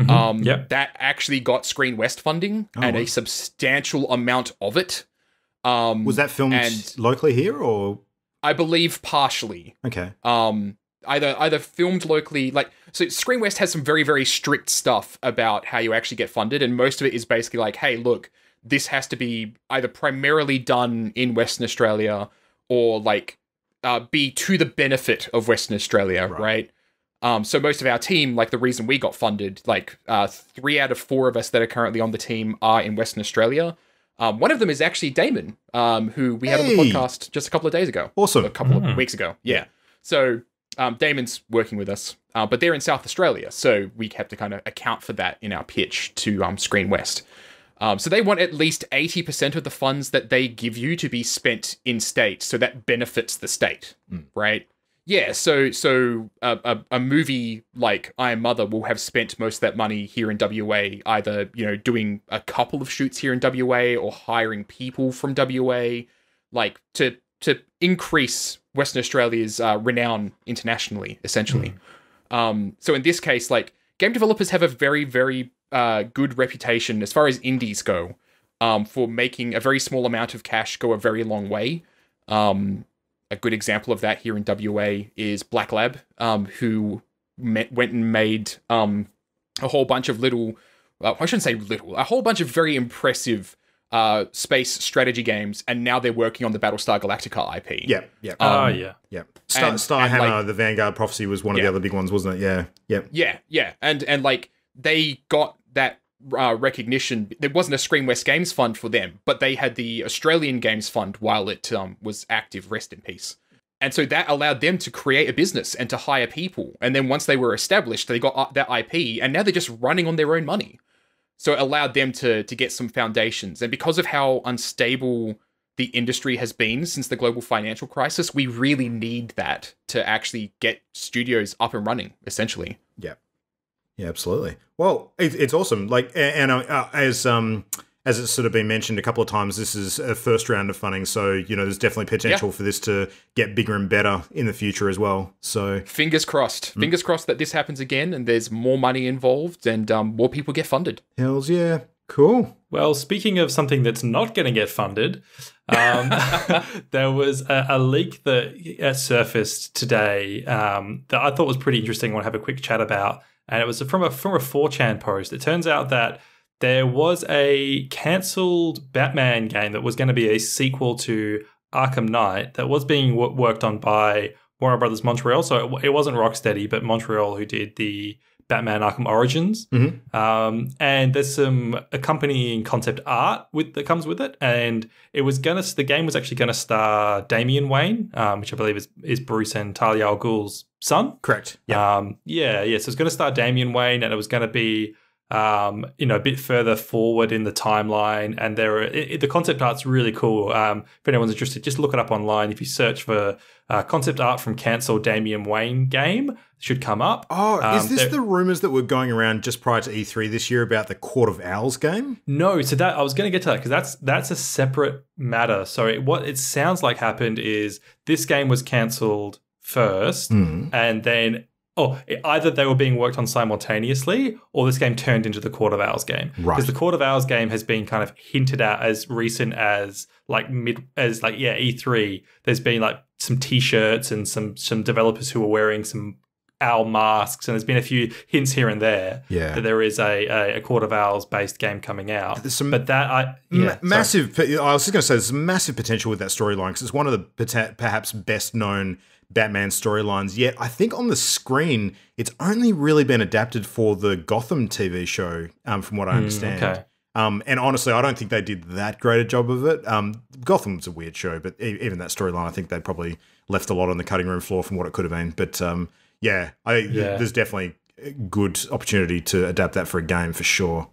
Mhm. Um, yep. that actually got Screen West funding Oh, and wow. a substantial amount of it. Um, Was that filmed and- locally here or I believe partially. okay? Um, either either filmed locally, like so. Screen West has some very very strict stuff about how you actually get funded, and most of it is basically like, hey, look, this has to be either primarily done in Western Australia or like uh, be to the benefit of Western Australia, Right. right? Um, so most of our team, like the reason we got funded, like uh, three out of four of us that are currently on the team are in Western Australia. Um, one of them is actually Damon, um, who we had on the podcast just a couple of days ago Awesome. a couple Mm. of weeks ago. Yeah. So um, Damon's working with us, uh, but they're in South Australia, so we have to kind of account for that in our pitch to um, Screen West. Um, so they want at least eighty percent of the funds that they give you to be spent in state, so that benefits the state, right? Yeah. So so a, a, a movie like I Am Mother will have spent most of that money here in WA, either you know doing a couple of shoots here in WA or hiring people from WA, like to to increase Western Australia's uh, renown internationally, essentially. Um, so in this case, like game developers have a very, very uh, good reputation as far as indies go um, for making a very small amount of cash go a very long way. Um, a good example of that here in WA is Black Lab, um, who met, went and made um, a whole bunch of little well, I shouldn't say little, a whole bunch of very impressive uh, space strategy games, and now they're working on the Battlestar Galactica IP. Yeah, yeah, oh yeah. yeah. Star, and- Star and, Hammer, like- the Vanguard Prophecy was one of Yeah. the other big ones, wasn't it? Yeah, yeah. Yeah, yeah, and and like they got that uh, recognition. There wasn't a Screen West Games Fund for them, but they had the Australian Games Fund while it um, was active. Rest in peace. And so that allowed them to create a business and to hire people. And then once they were established, they got uh, that IP, and now they're just running on their own money. So it allowed them to to get some foundations. And because of how unstable the industry has been since the global financial crisis, we really need that to actually get studios up and running. Essentially. Yeah, yeah, absolutely. Well, it, it's awesome. Like, and uh, uh, as um as it's sort of been mentioned a couple of times, this is a first round of funding, so you know there's definitely potential for this to get bigger and better in the future as well. So Fingers crossed. Fingers crossed that this happens again and there's more money involved and um, more people get funded. hells yeah, cool. Well, speaking of something that's not going to get funded, um, there was a, a leak that uh, surfaced today um, that I thought was pretty interesting. I want to have a quick chat about, and it was from a from a 4chan post. It turns out that there was a cancelled Batman game that was going to be a sequel to Arkham Knight that was being w- worked on by Warner Brothers Montreal. So it, it wasn't Rocksteady, but Montreal who did the Batman Arkham Origins. Um, and there's some accompanying concept art with that comes with it, and it was gonna the game was actually gonna star Damian Wayne, um, which I believe is is Bruce and Talia al Ghul's son. Correct. Yeah. Um, yeah, yeah. So it's going to star Damian Wayne, and it was going to be, um, you know, a bit further forward in the timeline. And there, are, it, it- the concept art's really cool. Um, if anyone's interested, just look it up online. If you search for uh, concept art from cancelled Damian Wayne game, it should come up. Oh, is Um, this the rumors that were going around just prior to E3 this year about the Court of Owls game? No, so that I was going to get to that because that's that's a separate matter. So it, what it sounds like happened is this game was cancelled first, and then oh, either they were being worked on simultaneously, or this game turned into the Court of Owls game. Right. Because the Court of Owls game has been kind of hinted at as recent as like mid as like yeah E three. There's been like some T-shirts and some some developers who are wearing some owl masks, and there's been a few hints here and there Yeah. that there is a, a, a Court of Owls based game coming out. There's some- but that I yeah, sorry. massive. I was just going to say there's massive potential with that storyline because it's one of the perhaps best known Batman storylines. Yet I think on the screen it's only really been adapted for the Gotham TV show, um, from what I understand. Hmm, okay. Um, and honestly, I don't think they did that great a job of it. Um, Gotham's a weird show, but e- even that storyline, I think they probably left a lot on the cutting room floor from what it could have been. But um, yeah, I, th- Yeah. there's definitely a good opportunity to adapt that for a game for sure.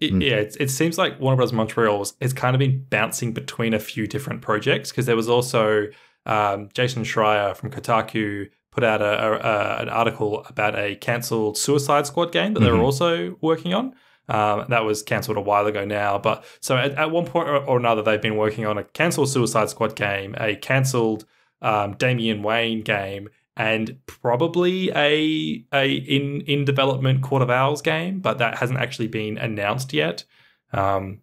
It, Hmm. Yeah, it, it seems like Warner Bros. Montreal was, has kind of been bouncing between a few different projects because there was also um, Jason Schreier from Kotaku put out a, a, a, an article about a cancelled Suicide Squad game that they Mm-hmm. were also working on. Um, that was cancelled a while ago now, but so at, at one point or, or another, they've been working on a cancelled Suicide Squad game, a cancelled um, Damian Wayne game, and probably a a in in development Court of Owls game, but that hasn't actually been announced yet. Um,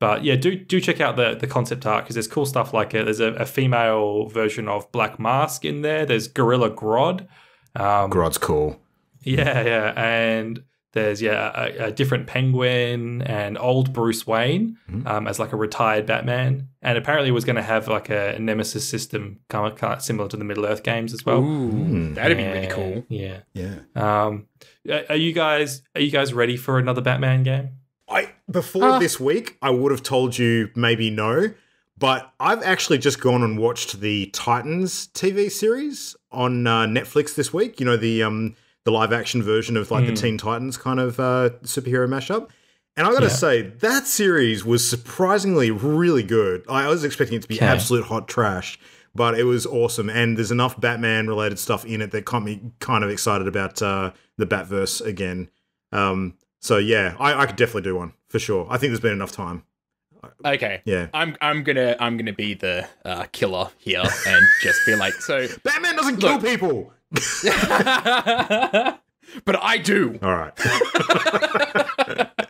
but yeah, do do check out the the concept art because there's cool stuff like it. There's a, a female version of Black Mask in there. There's Gorilla Grodd. Um, Grodd's cool. yeah, yeah, and there's yeah a, a different Penguin and old Bruce Wayne um, as like a retired Batman, and apparently was going to have like a Nemesis system kind of, kind of similar to the Middle Earth games as well. Ooh, that'd be really cool. Yeah. Yeah. Um, are are you guys are you guys ready for another Batman game? I before this week, I would have told you maybe no, but I've actually just gone and watched the Titans TV series on uh, Netflix this week. You know the um the live action version of like the Teen Titans kind of uh, superhero mashup. And I got to Yeah. say that series was surprisingly really good. I I was expecting it to be Okay. absolute hot trash, but it was awesome. And there's enough Batman related stuff in it that got me kind of excited about uh, the Batverse again. Um, so yeah, I, I could definitely do one for sure. I think there's been enough time. Okay. Yeah. I'm I'm gonna I'm gonna be the uh, killer here and just be like so. Batman doesn't kill people. but I do. All right.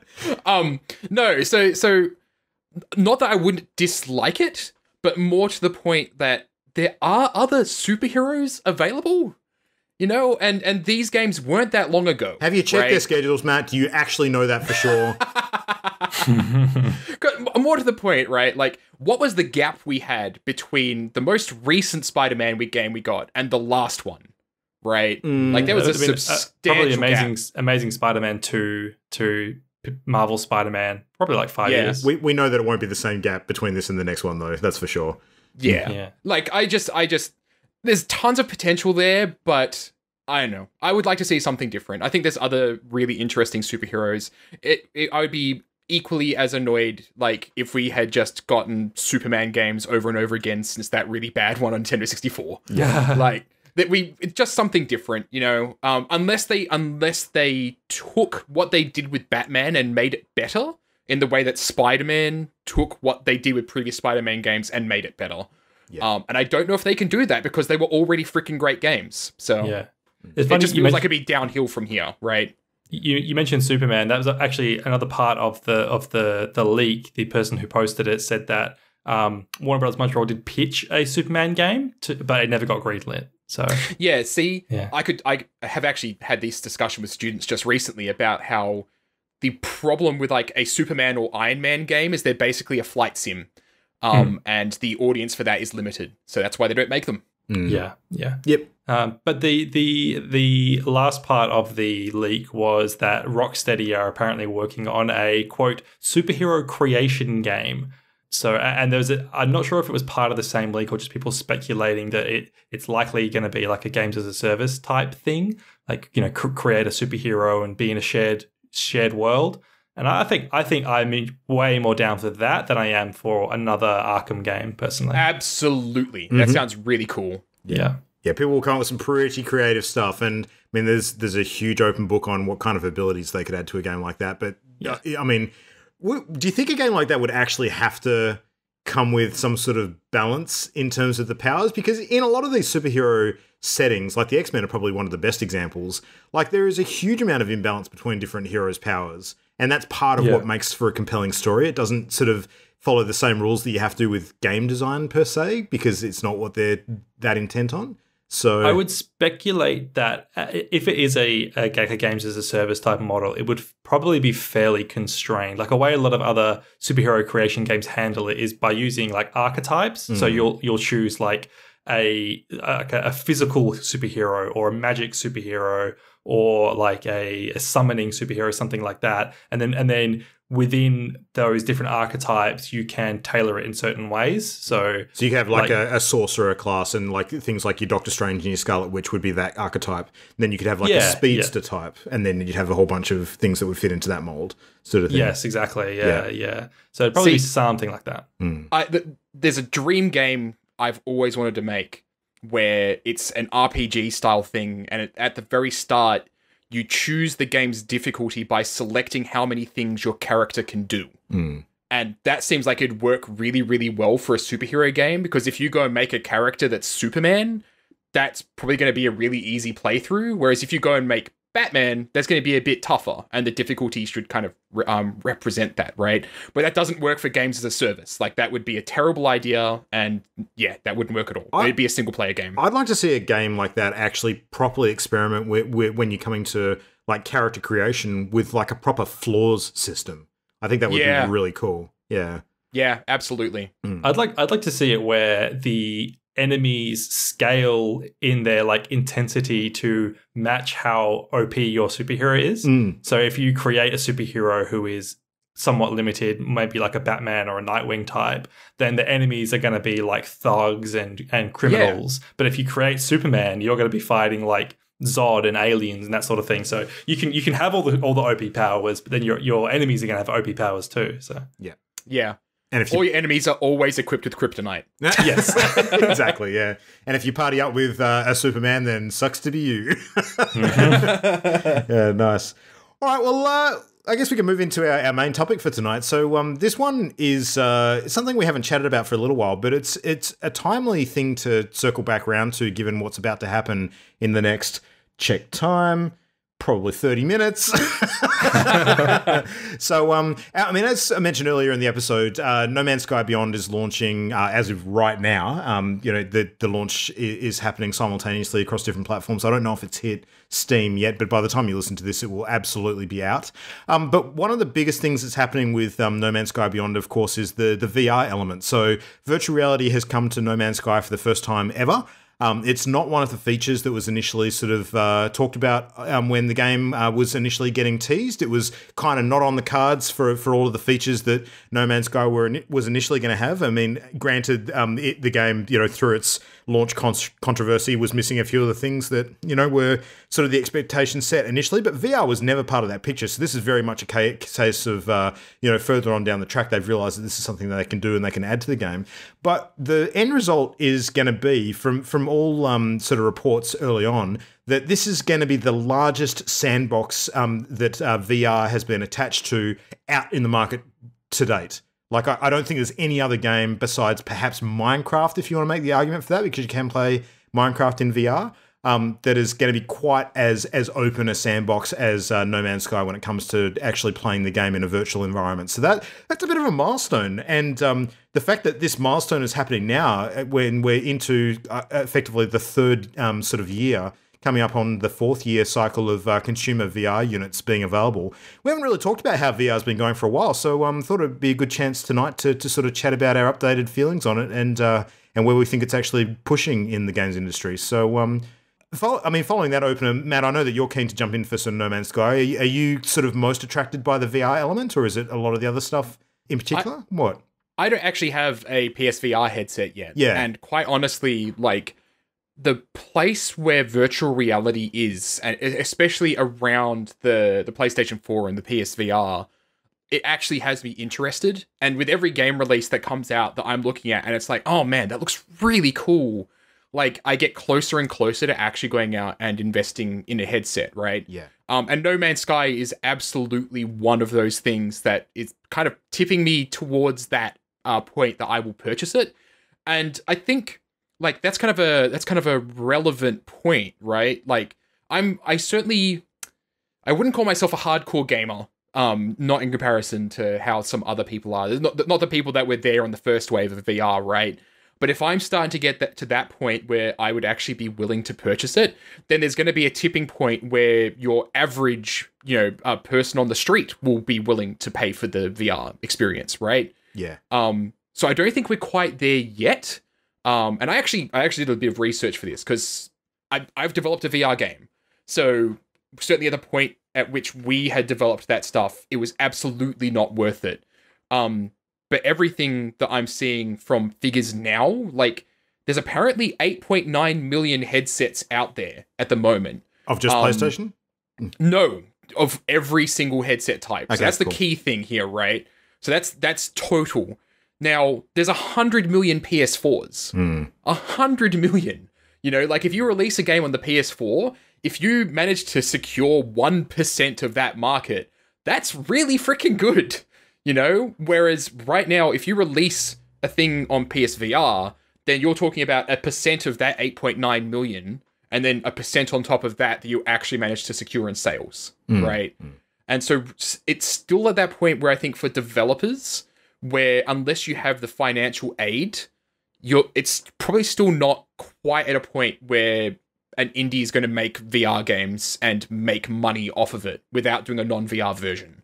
Um, no, so so not that I wouldn't dislike it, but more to the point that there are other superheroes available. You know, and and these games weren't that long ago. Have you checked right? their schedules, Matt? Do you actually know that for sure? More to the point, right? Like, what was the gap we had between the most recent Spider-Man we game we got and the last one? Right? like there was a would've been, uh, substantial probably amazing, gap. amazing Spider-Man two to Marvel Spider-Man. Probably like five Yeah. years. we, we know that it won't be the same gap between this and the next one, though. That's for sure. Yeah. Yeah. Like I just I just there's tons of potential there, but I don't know. I would like to see something different. I think there's other really interesting superheroes. It, it I would be equally as annoyed like if we had just gotten Superman games over and over again since that really bad one on Nintendo 64. Yeah. like that we it's just something different, you know. Um unless they unless they took what they did with Batman and made it better in the way that Spider-Man took what they did with previous Spider-Man games and made it better. Yeah. Um, and I don't know if they can do that because they were already freaking great games. So yeah. It's it funny just feels mentioned- like it'd be downhill from here, right? you, you mentioned Superman. That was actually another part of the of the the leak. The person who posted it said that um, Warner Brothers Montreal did pitch a Superman game, to, but it never got greenlit. So Yeah, see, Yeah. I could I have actually had this discussion with students just recently about how the problem with like a Superman or Iron Man game is they're basically a flight sim. Um, and the audience for that is limited. So that's why they don't make them. Mm. yeah, yeah. Yep. Um, but the the the last part of the leak was that Rocksteady are apparently working on a quote superhero creation game. So a- and there's a I'm not sure if it was part of the same leak or just people speculating that it it's likely going to be like a games as a service type thing, like you know cr- create a superhero and be in a shared shared world. And I think I think I'm way more down for that than I am for another Arkham game personally. Absolutely. Mm-hmm. That sounds really cool. yeah. Yeah, people will come up with some pretty creative stuff, and I mean, there's there's a huge open book on what kind of abilities they could add to a game like that. But uh, I mean, do you think a game like that would actually have to come with some sort of balance in terms of the powers? Because in a lot of these superhero settings, like the X Men are probably one of the best examples. Like there is a huge amount of imbalance between different heroes' powers, and that's part of Yeah. what makes for a compelling story. It doesn't sort of follow the same rules that you have to with game design per se, because it's not what they're that intent on. So I would speculate that uh, if it is a, a Games as a service type model, it would probably be fairly constrained. Like a way a lot of other superhero creation games handle it is by using like archetypes. So you'll you'll choose like a like a, a physical superhero or a magic superhero or like a, a summoning superhero, something like that, and then and then within those different archetypes, you can tailor it in certain ways. So So you have like, Like- a, a sorcerer class, and like things like your Doctor Strange and your Scarlet Witch would be that archetype. then you could have like a Yeah, speedster type, and then you'd have a whole bunch of things that would fit into that mold, sort of thing. yes, exactly, yeah, yeah. So it'd probably be something like that. Hmm. I th- there's a dream game I've always wanted to make where it's an RPG style thing, and it, at the very start, you choose the game's difficulty by selecting how many things your character can do. Hmm. And that seems like it'd work really, really well for a superhero game because if you go and make a character that's Superman, that's probably going to be a really easy playthrough. Whereas if you go and make Batman, that's going to be a bit tougher, and the difficulty should kind of re- um, represent that, right? But that doesn't work for games as a service. Like that would be a terrible idea, and yeah, that wouldn't work at all. I- It'd be a single player game. I'd like to see a game like that actually properly experiment with, with when you're coming to like character creation with like a proper flaws system. I think that would Yeah. be really cool. Yeah. yeah, absolutely. I'd like I'd like to see it where the enemies scale in their like intensity to match how OP your superhero is. Mm. So if you create a superhero who is somewhat limited, maybe like a Batman or a Nightwing type, then the enemies are going to be like thugs and and criminals. But if you create Superman, you're going to be fighting like Zod and aliens and that sort of thing. So you can you can have all the all the OP powers, but then your your enemies are going to have OP powers too. So yeah, Yeah. And if you All your enemies are always equipped with kryptonite. yes, exactly, yeah. And if you party up with uh, a Superman, then sucks to be you. yeah, nice. All right, well, uh, I guess we can move into our, our main topic for tonight. So, um, this one is uh, something we haven't chatted about for a little while, but it's it's a timely thing to circle back around to, given what's about to happen in the next check time. Probably 30 minutes. so, um, I mean, as I mentioned earlier in the episode, uh, No Man's Sky Beyond is launching uh, as of right now. Um, you know, the, the launch is happening simultaneously across different platforms. I don't know if it's hit Steam yet, but by the time you listen to this, it will absolutely be out. Um, but one of the biggest things that's happening with um, No Man's Sky Beyond, of course, is the, the VR element. So, virtual reality has come to No Man's Sky for the first time ever. Um, it's not one of the features that was initially sort of uh, talked about um, when the game uh, was initially getting teased. It was kind of not on the cards for for all of the features that No Man's Sky were was initially going to have. I mean, granted, um, it, the game, you know, through its launch con- controversy, was missing a few of the things that you know were sort of the expectations set initially. But VR was never part of that picture. So this is very much a case of uh, you know further on down the track, they've realised that this is something that they can do and they can add to the game. But the end result is going to be from from all um, sort of reports early on that this is going to be the largest sandbox um, that uh, VR has been attached to out in the market to date. Like, I, I, don't think there's any other game besides perhaps Minecraft, if you want to make the argument for that, because you can play Minecraft in VR. Um, that is going to be quite as as open a sandbox as uh, No Man's Sky when it comes to actually playing the game in a virtual environment. So that that's a bit of a milestone, and um, the fact that this milestone is happening now, uh, when we're into uh, effectively the third um, sort of year coming up on the fourth year cycle of uh, consumer VR units being available. We haven't really talked about how VR has been going for a while, so um, thought it'd be a good chance tonight to, to sort of chat about our updated feelings on it and uh, and where we think it's actually pushing in the games industry. So. Um, follow, I mean, following that opener, Matt, I know that you're keen to jump in for some No Man's Sky. Are you, are you sort of most attracted by the VR element, or is it a lot of the other stuff in particular? I, what? I don't actually have a PSVR headset yet. Yeah. And quite honestly, like the place where virtual reality is, and especially around the the PlayStation 4 and the PSVR, it actually has me interested. And with every game release that comes out that I'm looking at, and it's like, oh man, that looks really cool. Like I get closer and closer to actually going out and investing in a headset, right? Yeah. Um, and No Man's Sky is absolutely one of those things that is kind of tipping me towards that uh, point that I will purchase it. And I think like that's kind of a that's kind of a relevant point, right? Like I'm I certainly I wouldn't call myself a hardcore gamer. Um, not in comparison to how some other people are. Not, not the people that were there on the first wave of VR, right? But if I'm starting to get that to that point where I would actually be willing to purchase it, then there's going to be a tipping point where your average, you know, uh, person on the street will be willing to pay for the VR experience, right? Yeah. Um. So I don't think we're quite there yet. Um, and I actually I actually did a bit of research for this because I've developed a VR game. So certainly at the point at which we had developed that stuff, it was absolutely not worth it. Um, but everything that I'm seeing from figures now, like there's apparently 8.9 million headsets out there at the moment of just um, PlayStation. No, of every single headset type. Okay, so that's cool. the key thing here, right? So that's that's total. Now, there's a hundred million PS4s. Hmm. A mm. hundred million. You know, like if you release a game on the PS4, if you manage to secure 1% of that market, that's really freaking good. You know? Whereas right now, if you release a thing on PSVR, then you're talking about a percent of that 8.9 million, and then a percent on top of that that you actually manage to secure in sales, mm. right? Mm. And so it's still at that point where I think for developers, where unless you have the financial aid, you're it's probably still not quite at a point where an indie is going to make VR games and make money off of it without doing a non-VR version.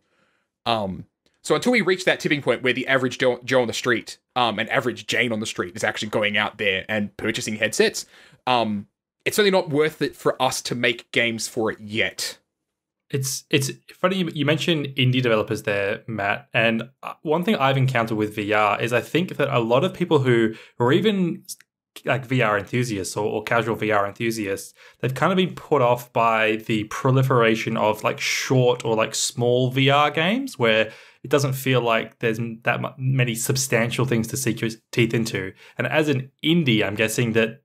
Um, so until we reach that tipping point where the average Joe, on the street, um, and average Jane on the street is actually going out there and purchasing headsets, um, it's really not worth it for us to make games for it yet. It's it's funny you mentioned indie developers there, Matt. And uh, one thing I've encountered with VR is I think that a lot of people who are even like VR enthusiasts or, or, casual VR enthusiasts, they've kind of been put off by the proliferation of like short or like small VR games where it doesn't feel like there's that many substantial things to sink your teeth into. And as an indie, I'm guessing that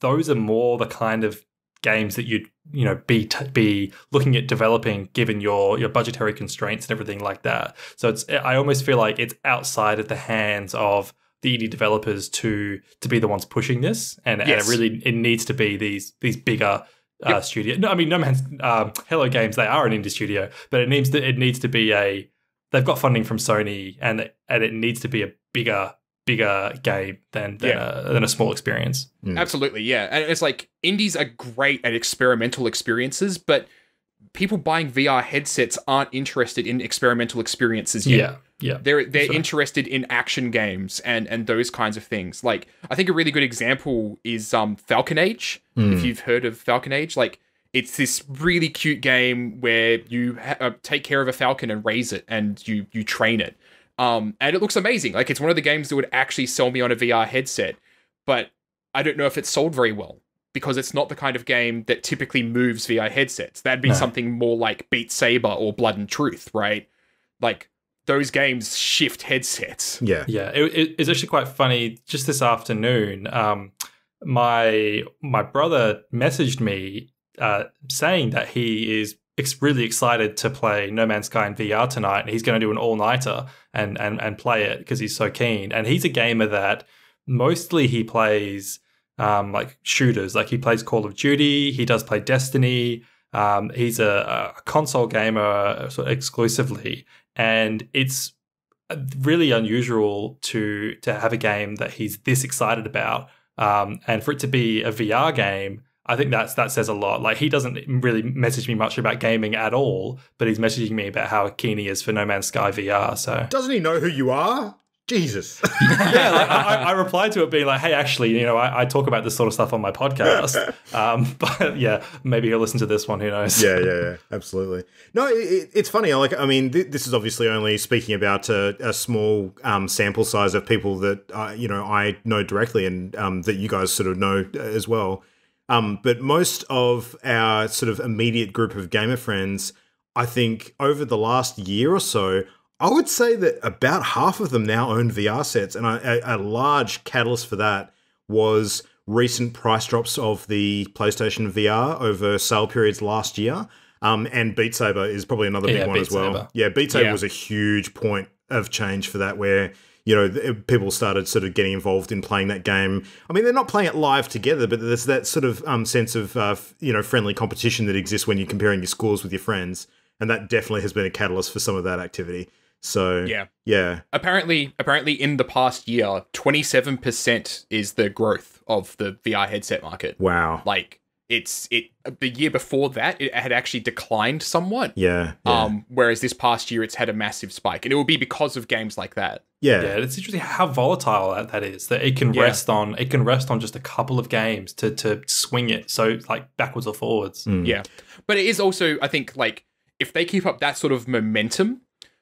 those are more the kind of games that you'd you know be t- be looking at developing given your your budgetary constraints and everything like that so it's i almost feel like it's outside of the hands of the indie developers to to be the ones pushing this and, yes. and it really it needs to be these these bigger uh, studio. No, I mean, No Man's um, Hello Games. They are an indie studio, but it needs to it needs to be a. They've got funding from Sony, and and it needs to be a bigger bigger game than than, Yeah. a, than a small experience. Absolutely, yeah. And it's like indies are great at experimental experiences, but people buying VR headsets aren't interested in experimental experiences yet. Yeah, yeah. They're they're Sure. interested in action games and and those kinds of things. Like I think a really good example is um Falcon Age. If you've heard of Falcon Age, like it's this really cute game where you ha- uh, take care of a falcon and raise it and you you train it. Um and it looks amazing. Like it's one of the games that would actually sell me on a VR headset, but I don't know if it's sold very well because it's not the kind of game that typically moves VR headsets. That'd be No. something more like Beat Saber or Blood and Truth, right? Like those games shift headsets. Yeah. Yeah, it, it, it's actually quite funny. Just this afternoon, um, my my brother messaged me uh, saying that he is ex- really excited to play No Man's Sky in VR tonight, and he's going to do an all nighter and and and play it because he's so keen. And he's a gamer that mostly he plays um, like shooters, like he plays Call of Duty, he does play Destiny. Um, he's a, a console gamer uh, sort of exclusively, and it's really unusual to to have a game that he's this excited about, um, and for it to be a VR game. I think that's that says a lot. Like he doesn't really message me much about gaming at all, but he's messaging me about how keen he is for No Man's Sky VR. So Doesn't he know who you are? Jesus. yeah, like, I, I replied to it being like, "Hey, actually, you know, I, I talk about this sort of stuff on my podcast, um, but yeah, maybe he'll listen to this one. Who knows? yeah, yeah, yeah, absolutely. No, it, it- it's funny. I Like, I mean, th- this is obviously only speaking about a, a small um, sample size of people that uh, you know I know directly, and um, that you guys sort of know as well. Um, but most of our sort of immediate group of gamer friends, I think, over the last year or so, I would say that about half of them now own VR sets, and a, a, a large catalyst for that was recent price drops of the PlayStation VR over sale periods last year. Um, and Beat Saber is probably another big Yeah, one Beat as well. Saber. Yeah, Beat Saber Yeah. was a huge point of change for that, where you know people started sort of getting involved in playing that game. I mean, they're not playing it live together, but there's that sort of um, sense of uh, you know friendly competition that exists when you're comparing your scores with your friends, and that definitely has been a catalyst for some of that activity. So Yeah. yeah, Apparently, apparently, in the past year, twenty-seven percent is the growth of the VR headset market. wow, Like it's it. The year before that, it had actually declined somewhat. yeah, yeah, Um, whereas this past year, it's had a massive spike, and it will be because of games like that. yeah. Yeah, it's interesting how volatile that, that is. That it can Yeah. rest on it can rest on just a couple of games to to swing it so like backwards or forwards. Mm. Yeah. But it is also, I think, like if they keep up that sort of momentum,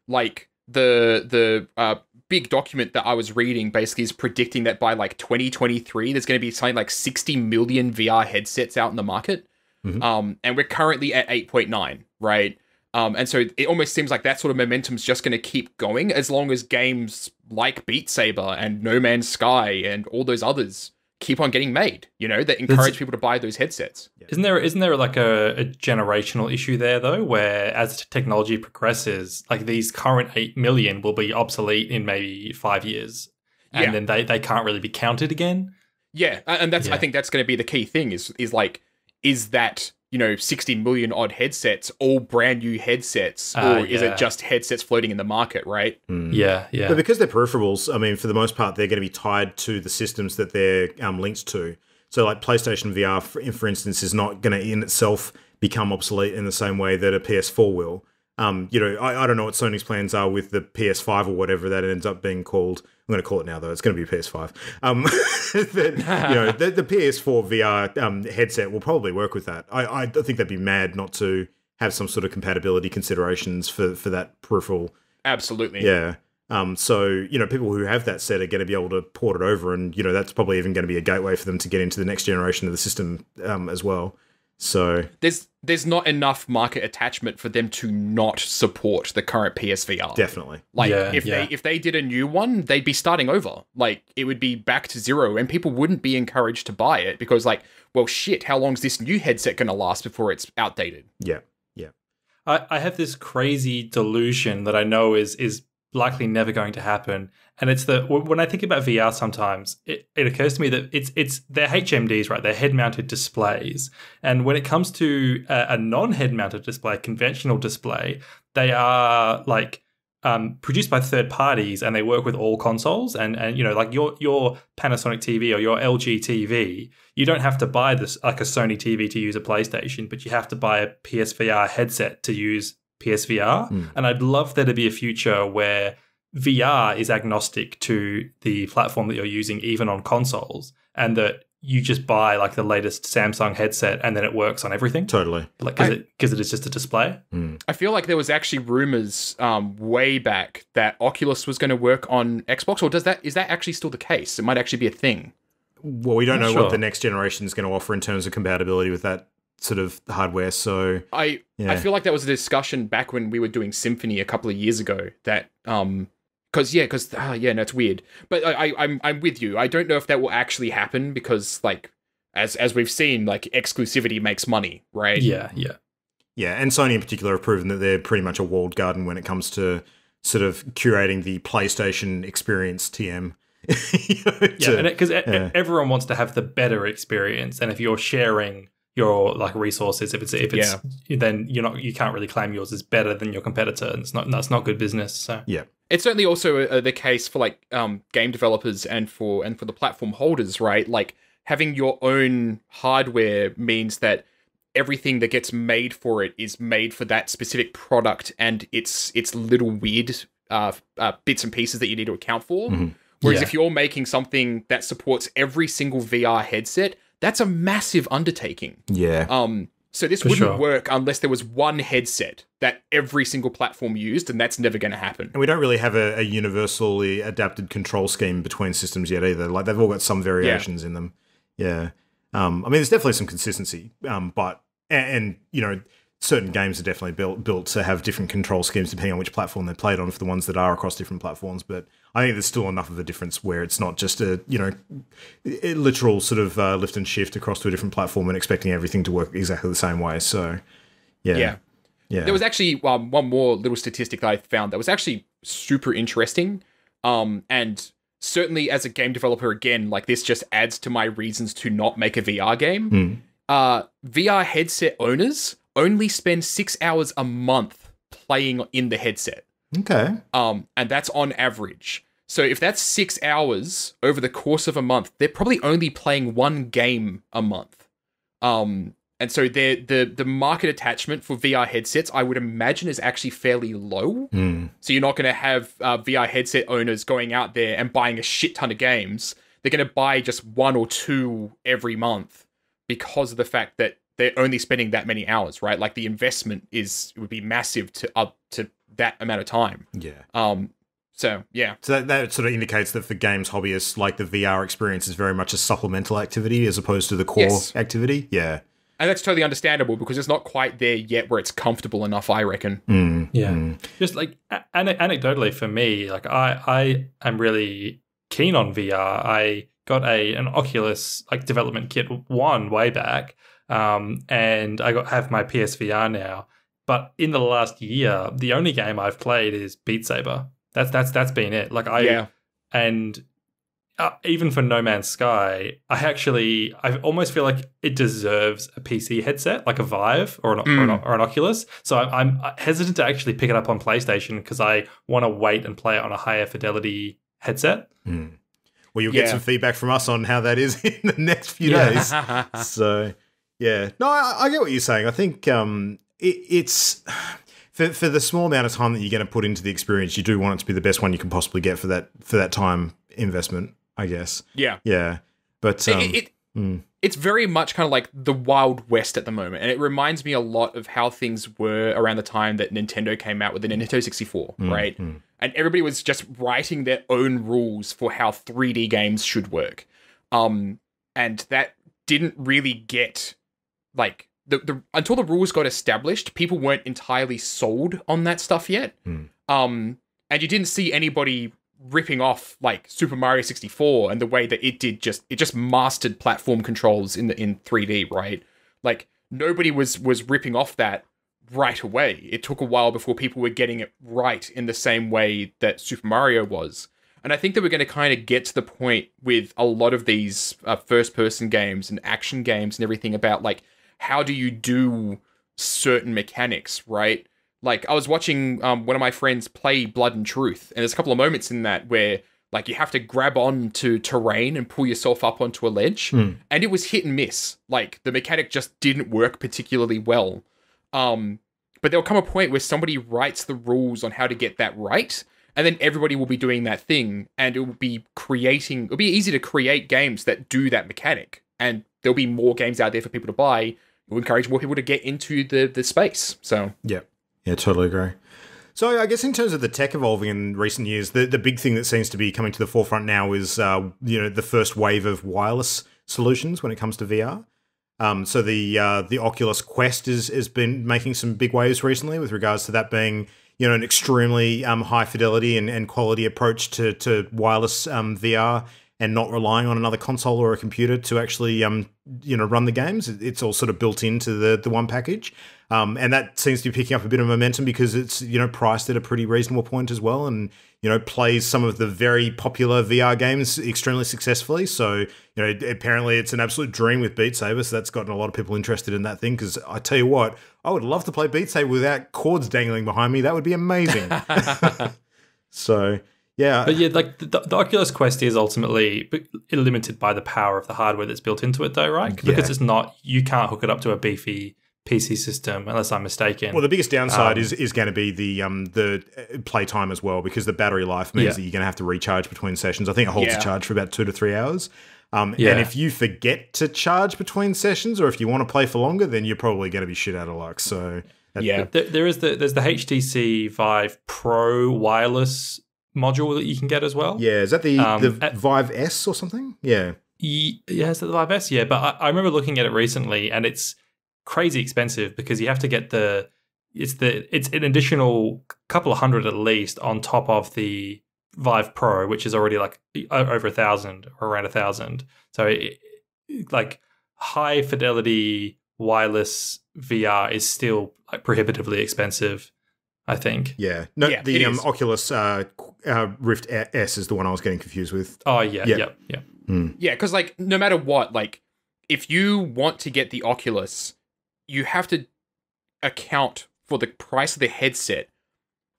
like the the uh, big document that I was reading basically is predicting that by like 2023, there's going to be something like 60 million VR headsets out in the market. Mhm. Um, and we're currently at 8.9, right? Um, and so it almost seems like that sort of momentum's just going to keep going as long as games like Beat Saber and No Man's Sky and all those others keep on getting made, you know, that encourage people to buy those headsets. Isn't there isn't there like a, a generational issue there though, where as technology progresses, like these current eight million will be obsolete in maybe five years, and Yeah. then they, they can't really be counted again. Yeah, and that's I think that's going to be the key thing is is like is that you know 60 million odd headsets all brand new headsets Ah, or is yeah. it just headsets floating in the market, right? Mm. Yeah, yeah. But because they're peripherals, I mean, for the most part, they're going to be tied to the systems that they're um, linked to. So, like PlayStation VR, for, for instance, is not going to in itself become obsolete in the same way that a PS4 will. Um, you know, I, I don't know what Sony's plans are with the PS5 or whatever that ends up being called. I'm going to call it now, though. It's going to be a PS5. Um, that, you know, the, the PS4 VR um, headset will probably work with that. I, I think they'd be mad not to have some sort of compatibility considerations for, for that peripheral Absolutely. yeah. Um, so you know, people who have that set are going to be able to port it over, and you know that's probably even going to be a gateway for them to get into the next generation of the system um, as well. So There's there's not enough market attachment for them to not support the current PSVR. definitely, Like Yeah, if yeah. they if they did a new one, they'd be starting over. Like it would be back to zero, and people wouldn't be encouraged to buy it because like, well, shit, how long's this new headset gonna last before it's outdated? yeah, yeah. I, I have this crazy delusion that I know is is likely never going to happen. And it's the when I think about VR, sometimes it, it occurs to me that it's it's they're HMDs, right? They're head-mounted displays, and when it comes to a, a non-head-mounted display, conventional display, they are like um, produced by third parties and they work with all consoles and and you know like your your Panasonic TV or your LG TV you don't have to buy this like a Sony TV to use a PlayStation but you have to buy a PSVR headset to use PSVR Hmm. and I'd love there to be a future where VR is agnostic to the platform that you're using even on consoles and that you just buy like the latest Samsung headset and then it works on everything Totally. like because I- it because it is just a display I feel like there was actually rumors um, way back that Oculus was going to work on Xbox, or does that is that actually still the case? It might actually be a thing. Well, we don't Not know sure. what the next generation is going to offer in terms of compatibility with that sort of hardware. So I I feel like that was a discussion back when we were doing Symphony a couple of years ago. That um, because yeah, because uh, yeah, no, it's weird. But I, I I'm I'm with you. I don't know if that will actually happen because like as as we've seen, like exclusivity makes money, right? yeah yeah Yeah, and Sony in particular have proven that they're pretty much a walled garden when it comes to sort of curating the PlayStation experience TM. You know, Yeah, because yeah. everyone wants to have the better experience, and if you're sharing your like resources, if it's if it's then you're not you can't really claim yours is better than your competitor, and it's not that's not good business. So yeah it's certainly also uh, the case for like um, game developers and for and for the platform holders, right? Like having your own hardware means that everything that gets made for it is made for that specific product, and it's it's little weird uh, uh, bits and pieces that you need to account for. Whereas Yeah. if you're making something that supports every single VR headset, that's a massive undertaking. yeah, Um, so this For wouldn't sure. work unless there was one headset that every single platform used, and that's never going to happen. and we don't really have a, a universally adapted control scheme between systems yet either. Like they've all got some variations in them. Yeah, um, I mean, there's definitely some consistency, um, but and, and you know. Certain games are definitely built built to have different control schemes depending on which platform they're played on for the ones that are across different platforms. But I think there's still enough of a difference where it's not just a you know a literal sort of uh, lift and shift across to a different platform and expecting everything to work exactly the same way. So yeah, Yeah. yeah. There was actually um, one more little statistic that I found that was actually super interesting. Um, and certainly as a game developer, again, like this just adds to my reasons to not make a VR game. Hmm. Uh, VR headset owners only spend six hours a month playing in the headset. okay. Um, and that's on average. So if that's six hours over the course of a month, they're probably only playing one game a month. Um, and so the the the market attachment for VR headsets, I would imagine, is actually fairly low. Hmm. So you're not going to have uh, VR headset owners going out there and buying a shit ton of games. They're going to buy just one or two every month because of the fact that they're only spending that many hours, right? Like the investment is would be massive to up to that amount of time. Yeah. Um, so yeah, So that, that sort of indicates that for games hobbyists, like the VR experience is very much a supplemental activity as opposed to the core Yes. activity. Yeah. and that's totally understandable because it's not quite there yet where it's comfortable enough. I reckon. Mm. Yeah. Mm. just like a- anecdotally for me, like I I am really keen on VR. I got a an Oculus like development kit one way back, um, and I got have my PSVR now. But in the last year, the only game I've played is Beat Saber. That's that's that's been it. Like I yeah, and uh, even for No Man's Sky, I actually I almost feel like it deserves a PC headset, like a Vive or an, or an, or an Oculus. So I'm, I'm hesitant to actually pick it up on PlayStation because I want to wait and play it on a higher fidelity headset. Mm. Well, you'll get Yeah. some feedback from us on how that is in the next few Yeah. days. so yeah no I, I get what you're saying i think um it, it's for, for the small amount of time that you're going to put into the experience you do want it to be the best one you can possibly get for that for that time investment i guess yeah. yeah but um, it, it, mm. it's very much kind of like the Wild West at the moment, and it reminds me a lot of how things were around the time that Nintendo came out with the Nintendo 64, Mm, right? And everybody was just writing their own rules for how 3D games should work. Um, and that didn't really get like the, the until the rules got established, people weren't entirely sold on that stuff yet. Hmm. Um, and you didn't see anybody ripping off like Super Mario 64 and the way that it did just it just mastered platform controls in the in 3D, right? Like nobody was was ripping off that right away. It took a while before people were getting it right in the same way that Super Mario was. And I think that we're going to kind of get to the point with a lot of these uh, first person games and action games and everything about like how do you do certain mechanics, right? Like I was watching um, one of my friends play Blood and Truth, and there's a couple of moments in that where like you have to grab on to terrain and pull yourself up onto a ledge, and it was hit and miss. Like the mechanic just didn't work particularly well. Um, but there'll come a point where somebody writes the rules on how to get that right, and then everybody will be doing that thing, and it will be creating. It'll be easy to create games that do that mechanic, and there'll be more games out there for people to buy. Will encourage more people to get into the the space. So Yeah. Yeah, totally agree. So I guess in terms of the tech evolving in recent years, the, the big thing that seems to be coming to the forefront now is uh, you know the first wave of wireless solutions when it comes to VR. Um, so the uh, the Oculus Quest is has been making some big waves recently with regards to that being you know an extremely um, high fidelity and, and quality approach to to wireless um, VR and not relying on another console or a computer to actually um, you know run the games. It's all sort of built into the the one package. Um, and that seems to be picking up a bit of momentum because it's you know priced at a pretty reasonable point as well, and you know plays some of the very popular VR games extremely successfully. So you know apparently it's an absolute dream with Beat Saber, so that's gotten a lot of people interested in that thing. Because I tell you what, I would love to play Beat Saber without cords dangling behind me. That would be amazing. so yeah, But yeah, like the, the Oculus Quest is ultimately b- limited by the power of the hardware that's built into it, though, right? Because Yeah. it's not, you can't hook it up to a beefy PC system, unless I'm mistaken. Well, the biggest downside Um, is is going to be the um the uh, playtime as well because the battery life means Yeah. that you're going to have to recharge between sessions. I think it holds Yeah. a charge for about two to three hours. Um, Yeah. And if you forget to charge between sessions, or if you want to play for longer, then you're probably going to be shit out of luck. So yeah, there, there is the there's the HTC Vive Pro wireless module that you can get as well. yeah, is that the Um, the at- Vive S or something? Yeah, Ye- Yeah, is it the Vive S? Yeah, but I, I remember looking at it recently, and it's crazy expensive because you have to get the it's the it's an additional couple of hundred at least on top of the Vive Pro, which is already like over a thousand or around a thousand. So it, like high fidelity wireless VR is still like prohibitively expensive. I think. yeah. No, Yeah, the um. Oculus uh, uh, Rift S is the one I was getting confused with. Oh yeah, Yeah. yeah, yeah. Yeah, because like no matter what, like if you want to get the Oculus, you have to account for the price of the headset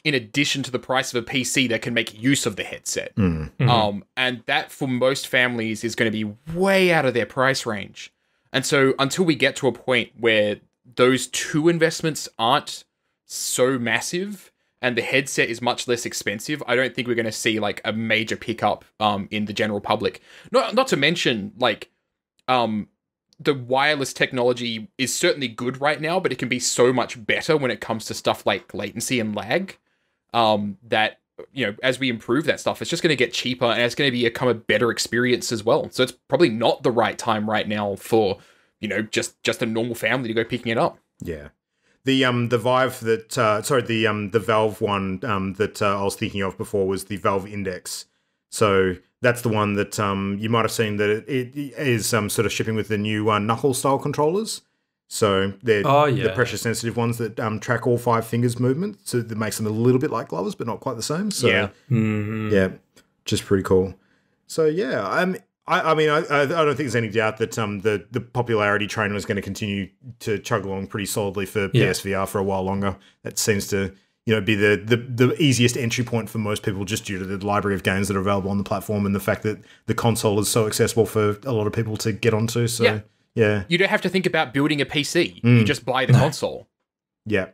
in addition to the price of a PC that can make use of the headset. Mm. Mhm. Um, and that for most families is going to be way out of their price range. And so until we get to a point where those two investments aren't so massive and the headset is much less expensive, I don't think we're going to see like a major pickup um in the general public. Not not to mention like um the wireless technology is certainly good right now, but it can be so much better when it comes to stuff like latency and lag. Um, that you know, as we improve that stuff, it's just going to get cheaper and it's going to become a better experience as well. So it's probably not the right time right now for you know just just a normal family to go picking it up. Yeah. The um the Vive that uh, sorry the um the Valve one um that uh, I was thinking of before was the Valve Index. So that's the one that um you might have seen that it, it is um sort of shipping with the new uh, knuckle style controllers. So they're Oh, the pressure sensitive ones that um track all five fingers movement. So that makes them a little bit like gloves, but not quite the same. So Yeah. Mhm. yeah, just pretty cool. So yeah, um, I, I mean, I, I don't think there's any doubt that um the the popularity train was going to continue to chug along pretty solidly for Yeah. PSVR for a while longer. That seems to you know be the, the the easiest entry point for most people, just due to the library of games that are available on the platform and the fact that the console is so accessible for a lot of people to get onto. So Yeah. yeah, You don't have to think about building a PC. You just buy the console. yeah,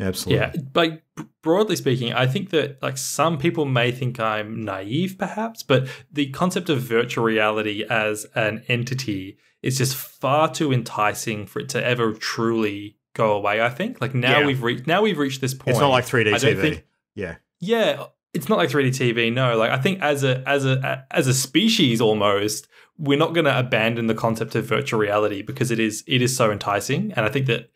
absolutely. Yeah, but broadly speaking, I think that like some people may think I'm naive, perhaps, but the concept of virtual reality as an entity is just far too enticing for it to ever truly go away. I think like now Yeah. we've reached now we've reached this point. It's not like 3D I don't TV. think- yeah, yeah, it's not like 3D TV. No, like I think as a as a as a species almost, we're not going to abandon the concept of virtual reality because it is it is so enticing, and I think that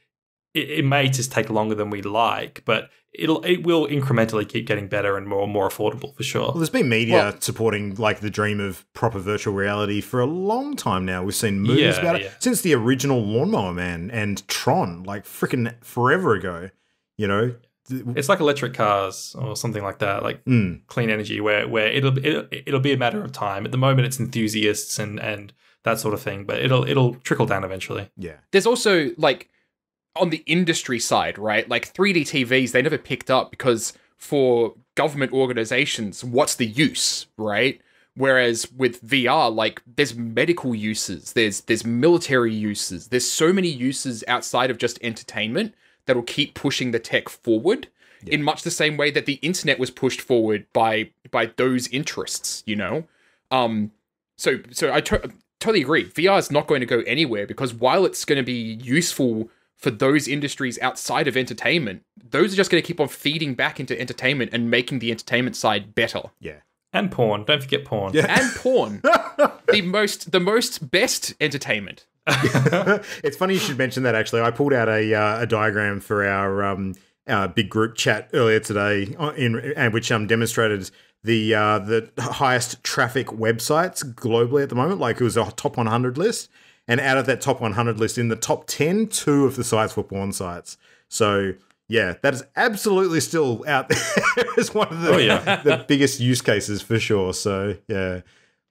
it, it may just take longer than we like, but it'll it will incrementally keep getting better and more more affordable for sure. Well, there's been media supporting like the dream of proper virtual reality for a long time now. We've seen movies Yeah, about it yeah. since the original Lawnmower Man and Tron, like freaking forever ago. You know, It's like electric cars or something like that, like mm, clean energy, where where it'll it'll, it'll be a matter of time. At the moment, it's enthusiasts and and that sort of thing, but it'll it'll trickle down eventually. yeah, there's also like on the industry side, right? Like 3D TVs, they never picked up because for government organizations, what's the use, right? Whereas with VR, like there's medical uses, there's there's military uses, there's so many uses outside of just entertainment that'll keep pushing the tech forward in much the same way that the internet was pushed forward by by those interests, you know? Um so so I to- totally agree. VR is not going to go anywhere because while it's going to be useful for those industries outside of entertainment, those are just going to keep on feeding back into entertainment and making the entertainment side better. yeah. And porn, don't forget porn. Yeah. And porn, the most the most best entertainment. it's funny you should mention that. Actually, I pulled out a uh, a diagram for our um our big group chat earlier today, uh, in and which um demonstrated the uh, the highest traffic websites globally at the moment. Like it was a top 100 list, and out of that top 100 list, in the top 10, two of the sites were porn sites. So. Yeah, that is absolutely still out there as one of the, Oh, yeah. the biggest use cases for sure. So yeah,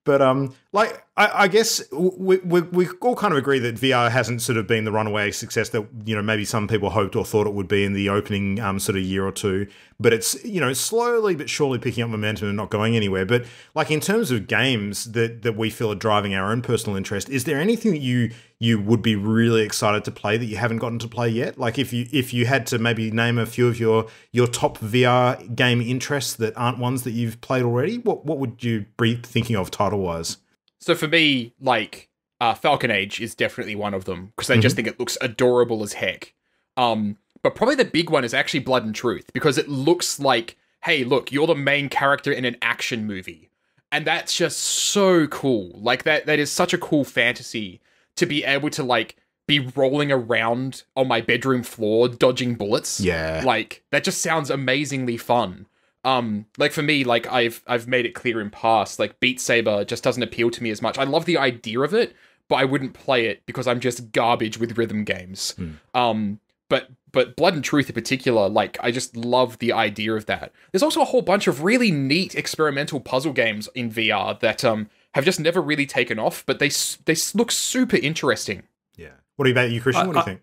but um, like I, I guess we, we we all kind of agree that VR hasn't sort of been the runaway success that you know maybe some people hoped or thought it would be in the opening um sort of year or two. But it's you know slowly but surely picking up momentum and not going anywhere. But like in terms of games that that we feel are driving our own personal interest, is there anything that you you would be really excited to play that you haven't gotten to play yet? Like if you if you had to maybe name a few of your your top VR game interests that aren't ones that you've played already, what what would you be thinking of title wise? So for me, like uh, Falcon Age is definitely one of them because I just think it looks adorable as heck. Um, but probably the big one is actually Blood and Truth because it looks like, hey, look, you're the main character in an action movie, and that's just so cool. Like that, that is such a cool fantasy to be able to like be rolling around on my bedroom floor dodging bullets. Yeah. Like that just sounds amazingly fun. Um, like for me, like I've I've made it clear in past, like Beat Saber just doesn't appeal to me as much. I love the idea of it, but I wouldn't play it because I'm just garbage with rhythm games. Um, but but Blood and Truth in particular, like I just love the idea of that. There's also a whole bunch of really neat experimental puzzle games in VR that um have just never really taken off, but they they look super interesting. Yeah. What about you, Christian? I- what do you I- think?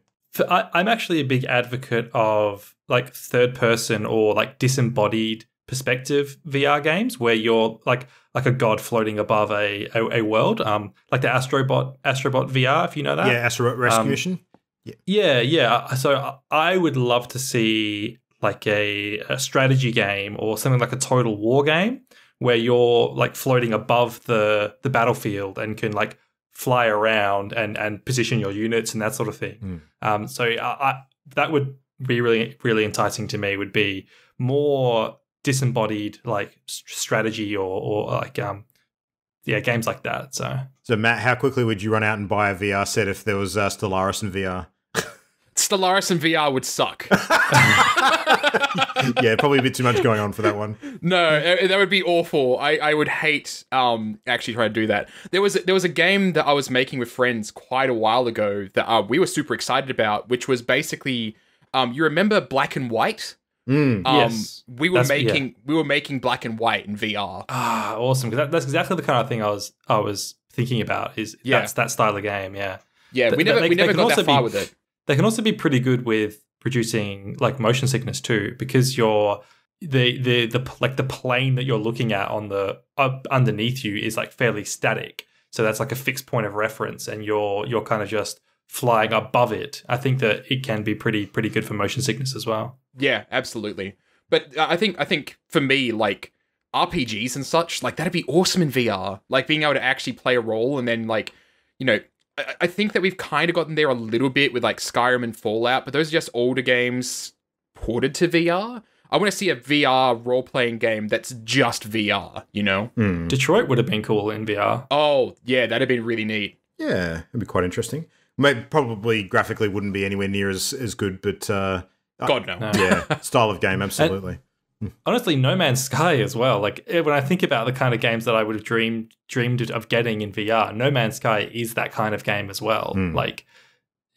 I, I'm actually a big advocate of like third person or like disembodied perspective VR games where you're like like a god floating above a a, a world, um, like the Astrobot Astrobot VR, if you know that. Yeah, Astro Rescue um, Mission. Yeah, yeah. So I- would love to see like a, a strategy game or something like a total war game where you're like floating above the the battlefield and can like fly around and and position your units and that sort of thing. Um, so I, I, that would be really really enticing to me. Would be more disembodied like strategy or or like um yeah games like that. So So, Matt, how quickly would you run out and buy a VR set if there was uh, Stellaris in VR? Stellaris and VR would suck. yeah, probably a bit too much going on for that one. No, uh, that would be awful. I, I would hate um actually trying to do that. There was there was a game that I was making with friends quite a while ago that uh, we were super excited about, which was basically um you remember Black and White? Mm. Um, Yes. we were That's- yeah. making we were making Black and White in VR. Ah, awesome! Because that, that's exactly the kind of thing I was I was thinking about. Is Yeah. that's that style of game? Yeah, Yeah, we Th- never they- we never can got also that far be- with it. they can also be pretty good with producing like motion sickness too, because you're the the the like the plane that you're looking at on the up underneath you is like fairly static. So that's like a fixed point of reference, and you're you're kind of just flying above it. I think that it can be pretty pretty good for motion sickness as well. Yeah, absolutely. But I think I think for me, like RPGs and such, like that'd be awesome in VR. Like being able to actually play a role and then like, you know, I, I think that we've kind of gotten there a little bit with like Skyrim and Fallout, but those are just older games ported to VR. I want to see a VR role playing game that's just VR. You know? Mm. Detroit would have been cool in VR. Oh yeah, that'd have been really neat. Yeah, it'd be quite interesting. Maybe, probably graphically wouldn't be anywhere near as, as good, but uh, God no. yeah, style of game, absolutely. Honestly, No Man's Sky as well. Like eh, when I think about the kind of games that I would have dreamed dreamed of getting in VR, No Man's Sky is that kind of game as well. Mm. Like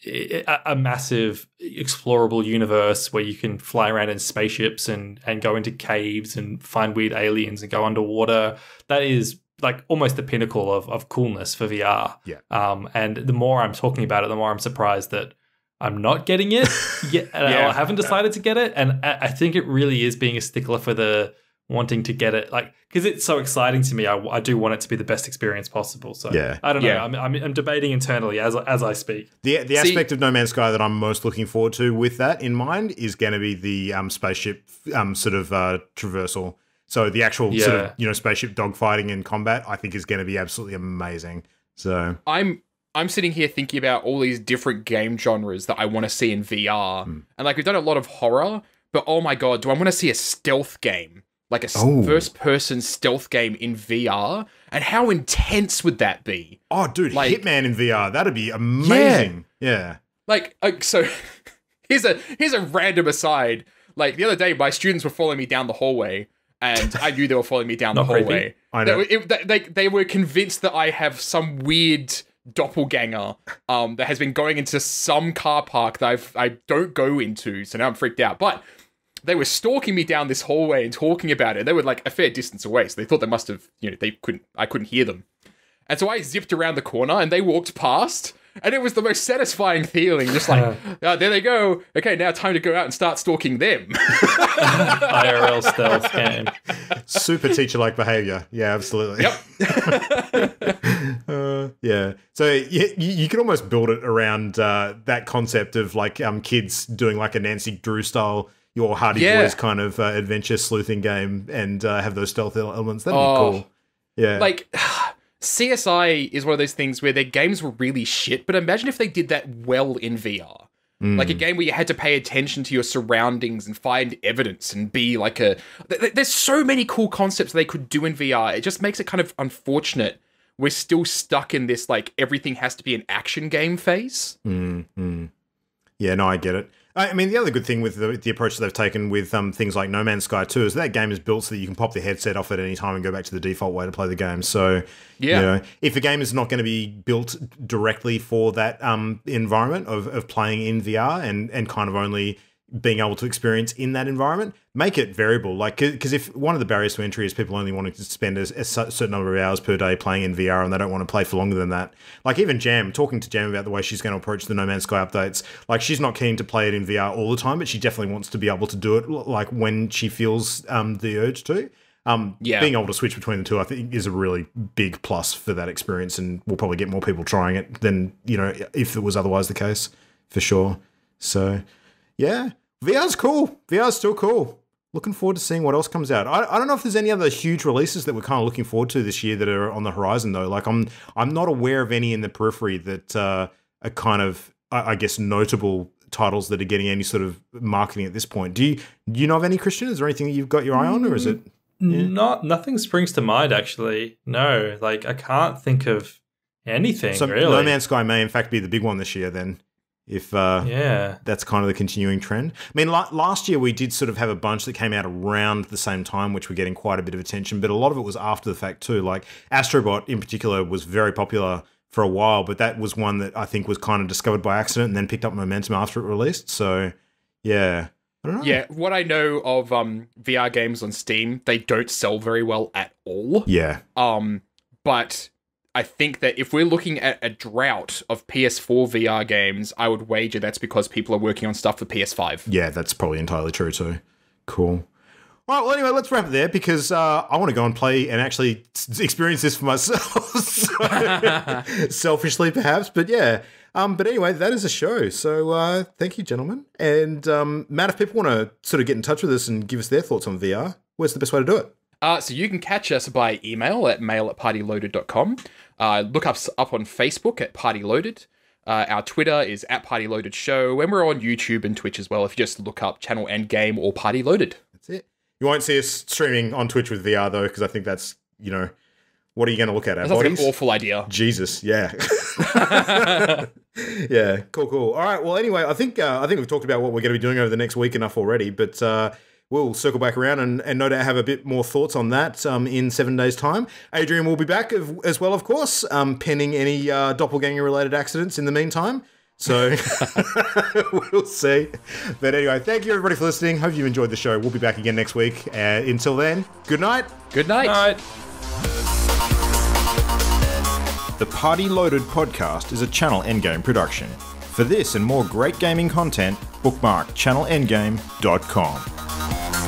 a massive explorable universe where you can fly around in spaceships and and go into caves and find weird aliens and go underwater. That is like almost the pinnacle of of coolness for VR. Yeah. Um, and the more I'm talking about it, the more I'm surprised that I'm not getting it yet. Yeah. I haven't decided to get it, and I, I think it really is being a stickler for the wanting to get it, like because it's so exciting to me. I, I do want it to be the best experience possible. So Yeah. I don't know. Yeah. I'm, I'm, I'm debating internally as as I speak. The the See- aspect of No Man's Sky that I'm most looking forward to with that in mind is going to be the um, spaceship um, sort of uh, traversal. So the actual sort of you know spaceship dogfighting and combat, I think is going to be absolutely amazing. So I'm I'm sitting here thinking about all these different game genres that I want to see in VR. Hmm. And like we've done a lot of horror, but oh my god, do I want to see a stealth game? Like a Oh. first person stealth game in VR? And how intense would that be? oh, dude, Like- Hitman in VR, that'd be amazing. Yeah. Like, uh, so here's a here's a random aside. Like the other day, my students were following me down the hallway, and I knew they were following me down the hallway. I know. They, it, they, they, they were convinced that I have some weird doppelganger um, that has been going into some car park that I've, I don't go into. So now I'm freaked out. But they were stalking me down this hallway and talking about it. They were like a fair distance away, so they thought they must have, you know, they couldn't. I couldn't hear them. And so I zipped around the corner and they walked past. And it was the most satisfying feeling, just like, oh, there they go. Okay, now time to go out and start stalking them. IRL stealth game. Super teacher like behavior. Yeah, absolutely. Yep. uh, yeah. So you, you can almost build it around uh, that concept of like um, kids doing like a Nancy Drew style, your Hardy Yeah. Boys kind of uh, adventure sleuthing game and uh, have those stealth elements. That'd Oh. be cool. Yeah. like CSI is one of those things where their games were really shit, but imagine if they did that well in VR. Like a Mm. game where you had to pay attention to your surroundings and find evidence and be like a. th- th- There's so many cool concepts they could do in VR. It just makes it kind of unfortunate. We're still stuck in this like everything has to be an action game phase. Mm, mm. Yeah, no, I get it. I mean, the other good thing with the, the approach that they've taken with um, things like No Man's Sky 2 is that game is built so that you can pop the headset off at any time and go back to the default way to play the game. So, Yeah. you know, if a game is not going to be built directly for that um, environment of, of playing in VR and, and kind of only being able to experience in that environment, make it variable. Like, because if one of the barriers to entry is people only wanting to spend a, a certain number of hours per day playing in VR and they don't want to play for longer than that. Like, even Jam, talking to Jam about the way she's going to approach the No Man's Sky updates, like, she's not keen to play it in VR all the time, but she definitely wants to be able to do it, like, when she feels um, the urge to. Um, Yeah. Being able to switch between the two, I think, is a really big plus for that experience, and we'll probably get more people trying it than, you know, if it was otherwise the case, for sure. So, yeah, VR's cool. VR's still cool. Looking forward to seeing what else comes out. I, I don't know if there's any other huge releases that we're kind of looking forward to this year that are on the horizon though. Like I'm I'm not aware of any in the periphery that uh, are kind of I, I guess notable titles that are getting any sort of marketing at this point. Do you do you know of any Christian? Is there anything that you've got your eye on, or is it? Not nothing springs to mind actually. No, like I can't think of anything So really. No Man's Sky may in fact be the big one this year. Then, if uh, yeah. that's kind of the continuing trend. I mean, la- last year we did sort of have a bunch that came out around the same time, which were getting quite a bit of attention, but a lot of it was after the fact too. Like Astrobot in particular was very popular for a while, but that was one that I think was kind of discovered by accident and then picked up momentum after it released. So, yeah. I don't know. Yeah, what I know of um, VR games on Steam, they don't sell very well at all. Yeah. Um, but I think that if we're looking at a drought of PS4 VR games, I would wager that's because people are working on stuff for PS5. Yeah, that's probably entirely true too. Cool. All right, well, anyway, let's wrap it there because uh, I want to go and play and actually experience this for myself. So- selfishly, perhaps, but yeah. Um, but anyway, that is a show. So uh, thank you, gentlemen. And um, Matt, if people want to sort of get in touch with us and give us their thoughts on VR, where's the best way to do it? Uh, so you can catch us by email at mail at partyloaded.com. Uh, look us up on Facebook at partyloaded. Uh, our Twitter is at Party Loaded show, and we're on YouTube and Twitch as well. If you just look up channel endgame or party loaded. That's it. You won't see us streaming on Twitch with VR though, because I think that's you know, what are you going to look at? Our like an awful idea. Jesus, yeah. yeah, cool, cool. All right. Well, anyway, I think uh, I think we've talked about what we're going to be doing over the next week enough already, but. Uh, We'll circle back around and, and no doubt have a bit more thoughts on that um, in seven days' time. Adrian will be back as well, of course, um, pending any uh, doppelganger related accidents in the meantime. So we'll see. But anyway, thank you everybody for listening. Hope you enjoyed the show. We'll be back again next week. Uh, until then, good night. Good night. All right. The Party Loaded podcast is a Channel Endgame production. For this and more great gaming content, bookmark channelendgame.com.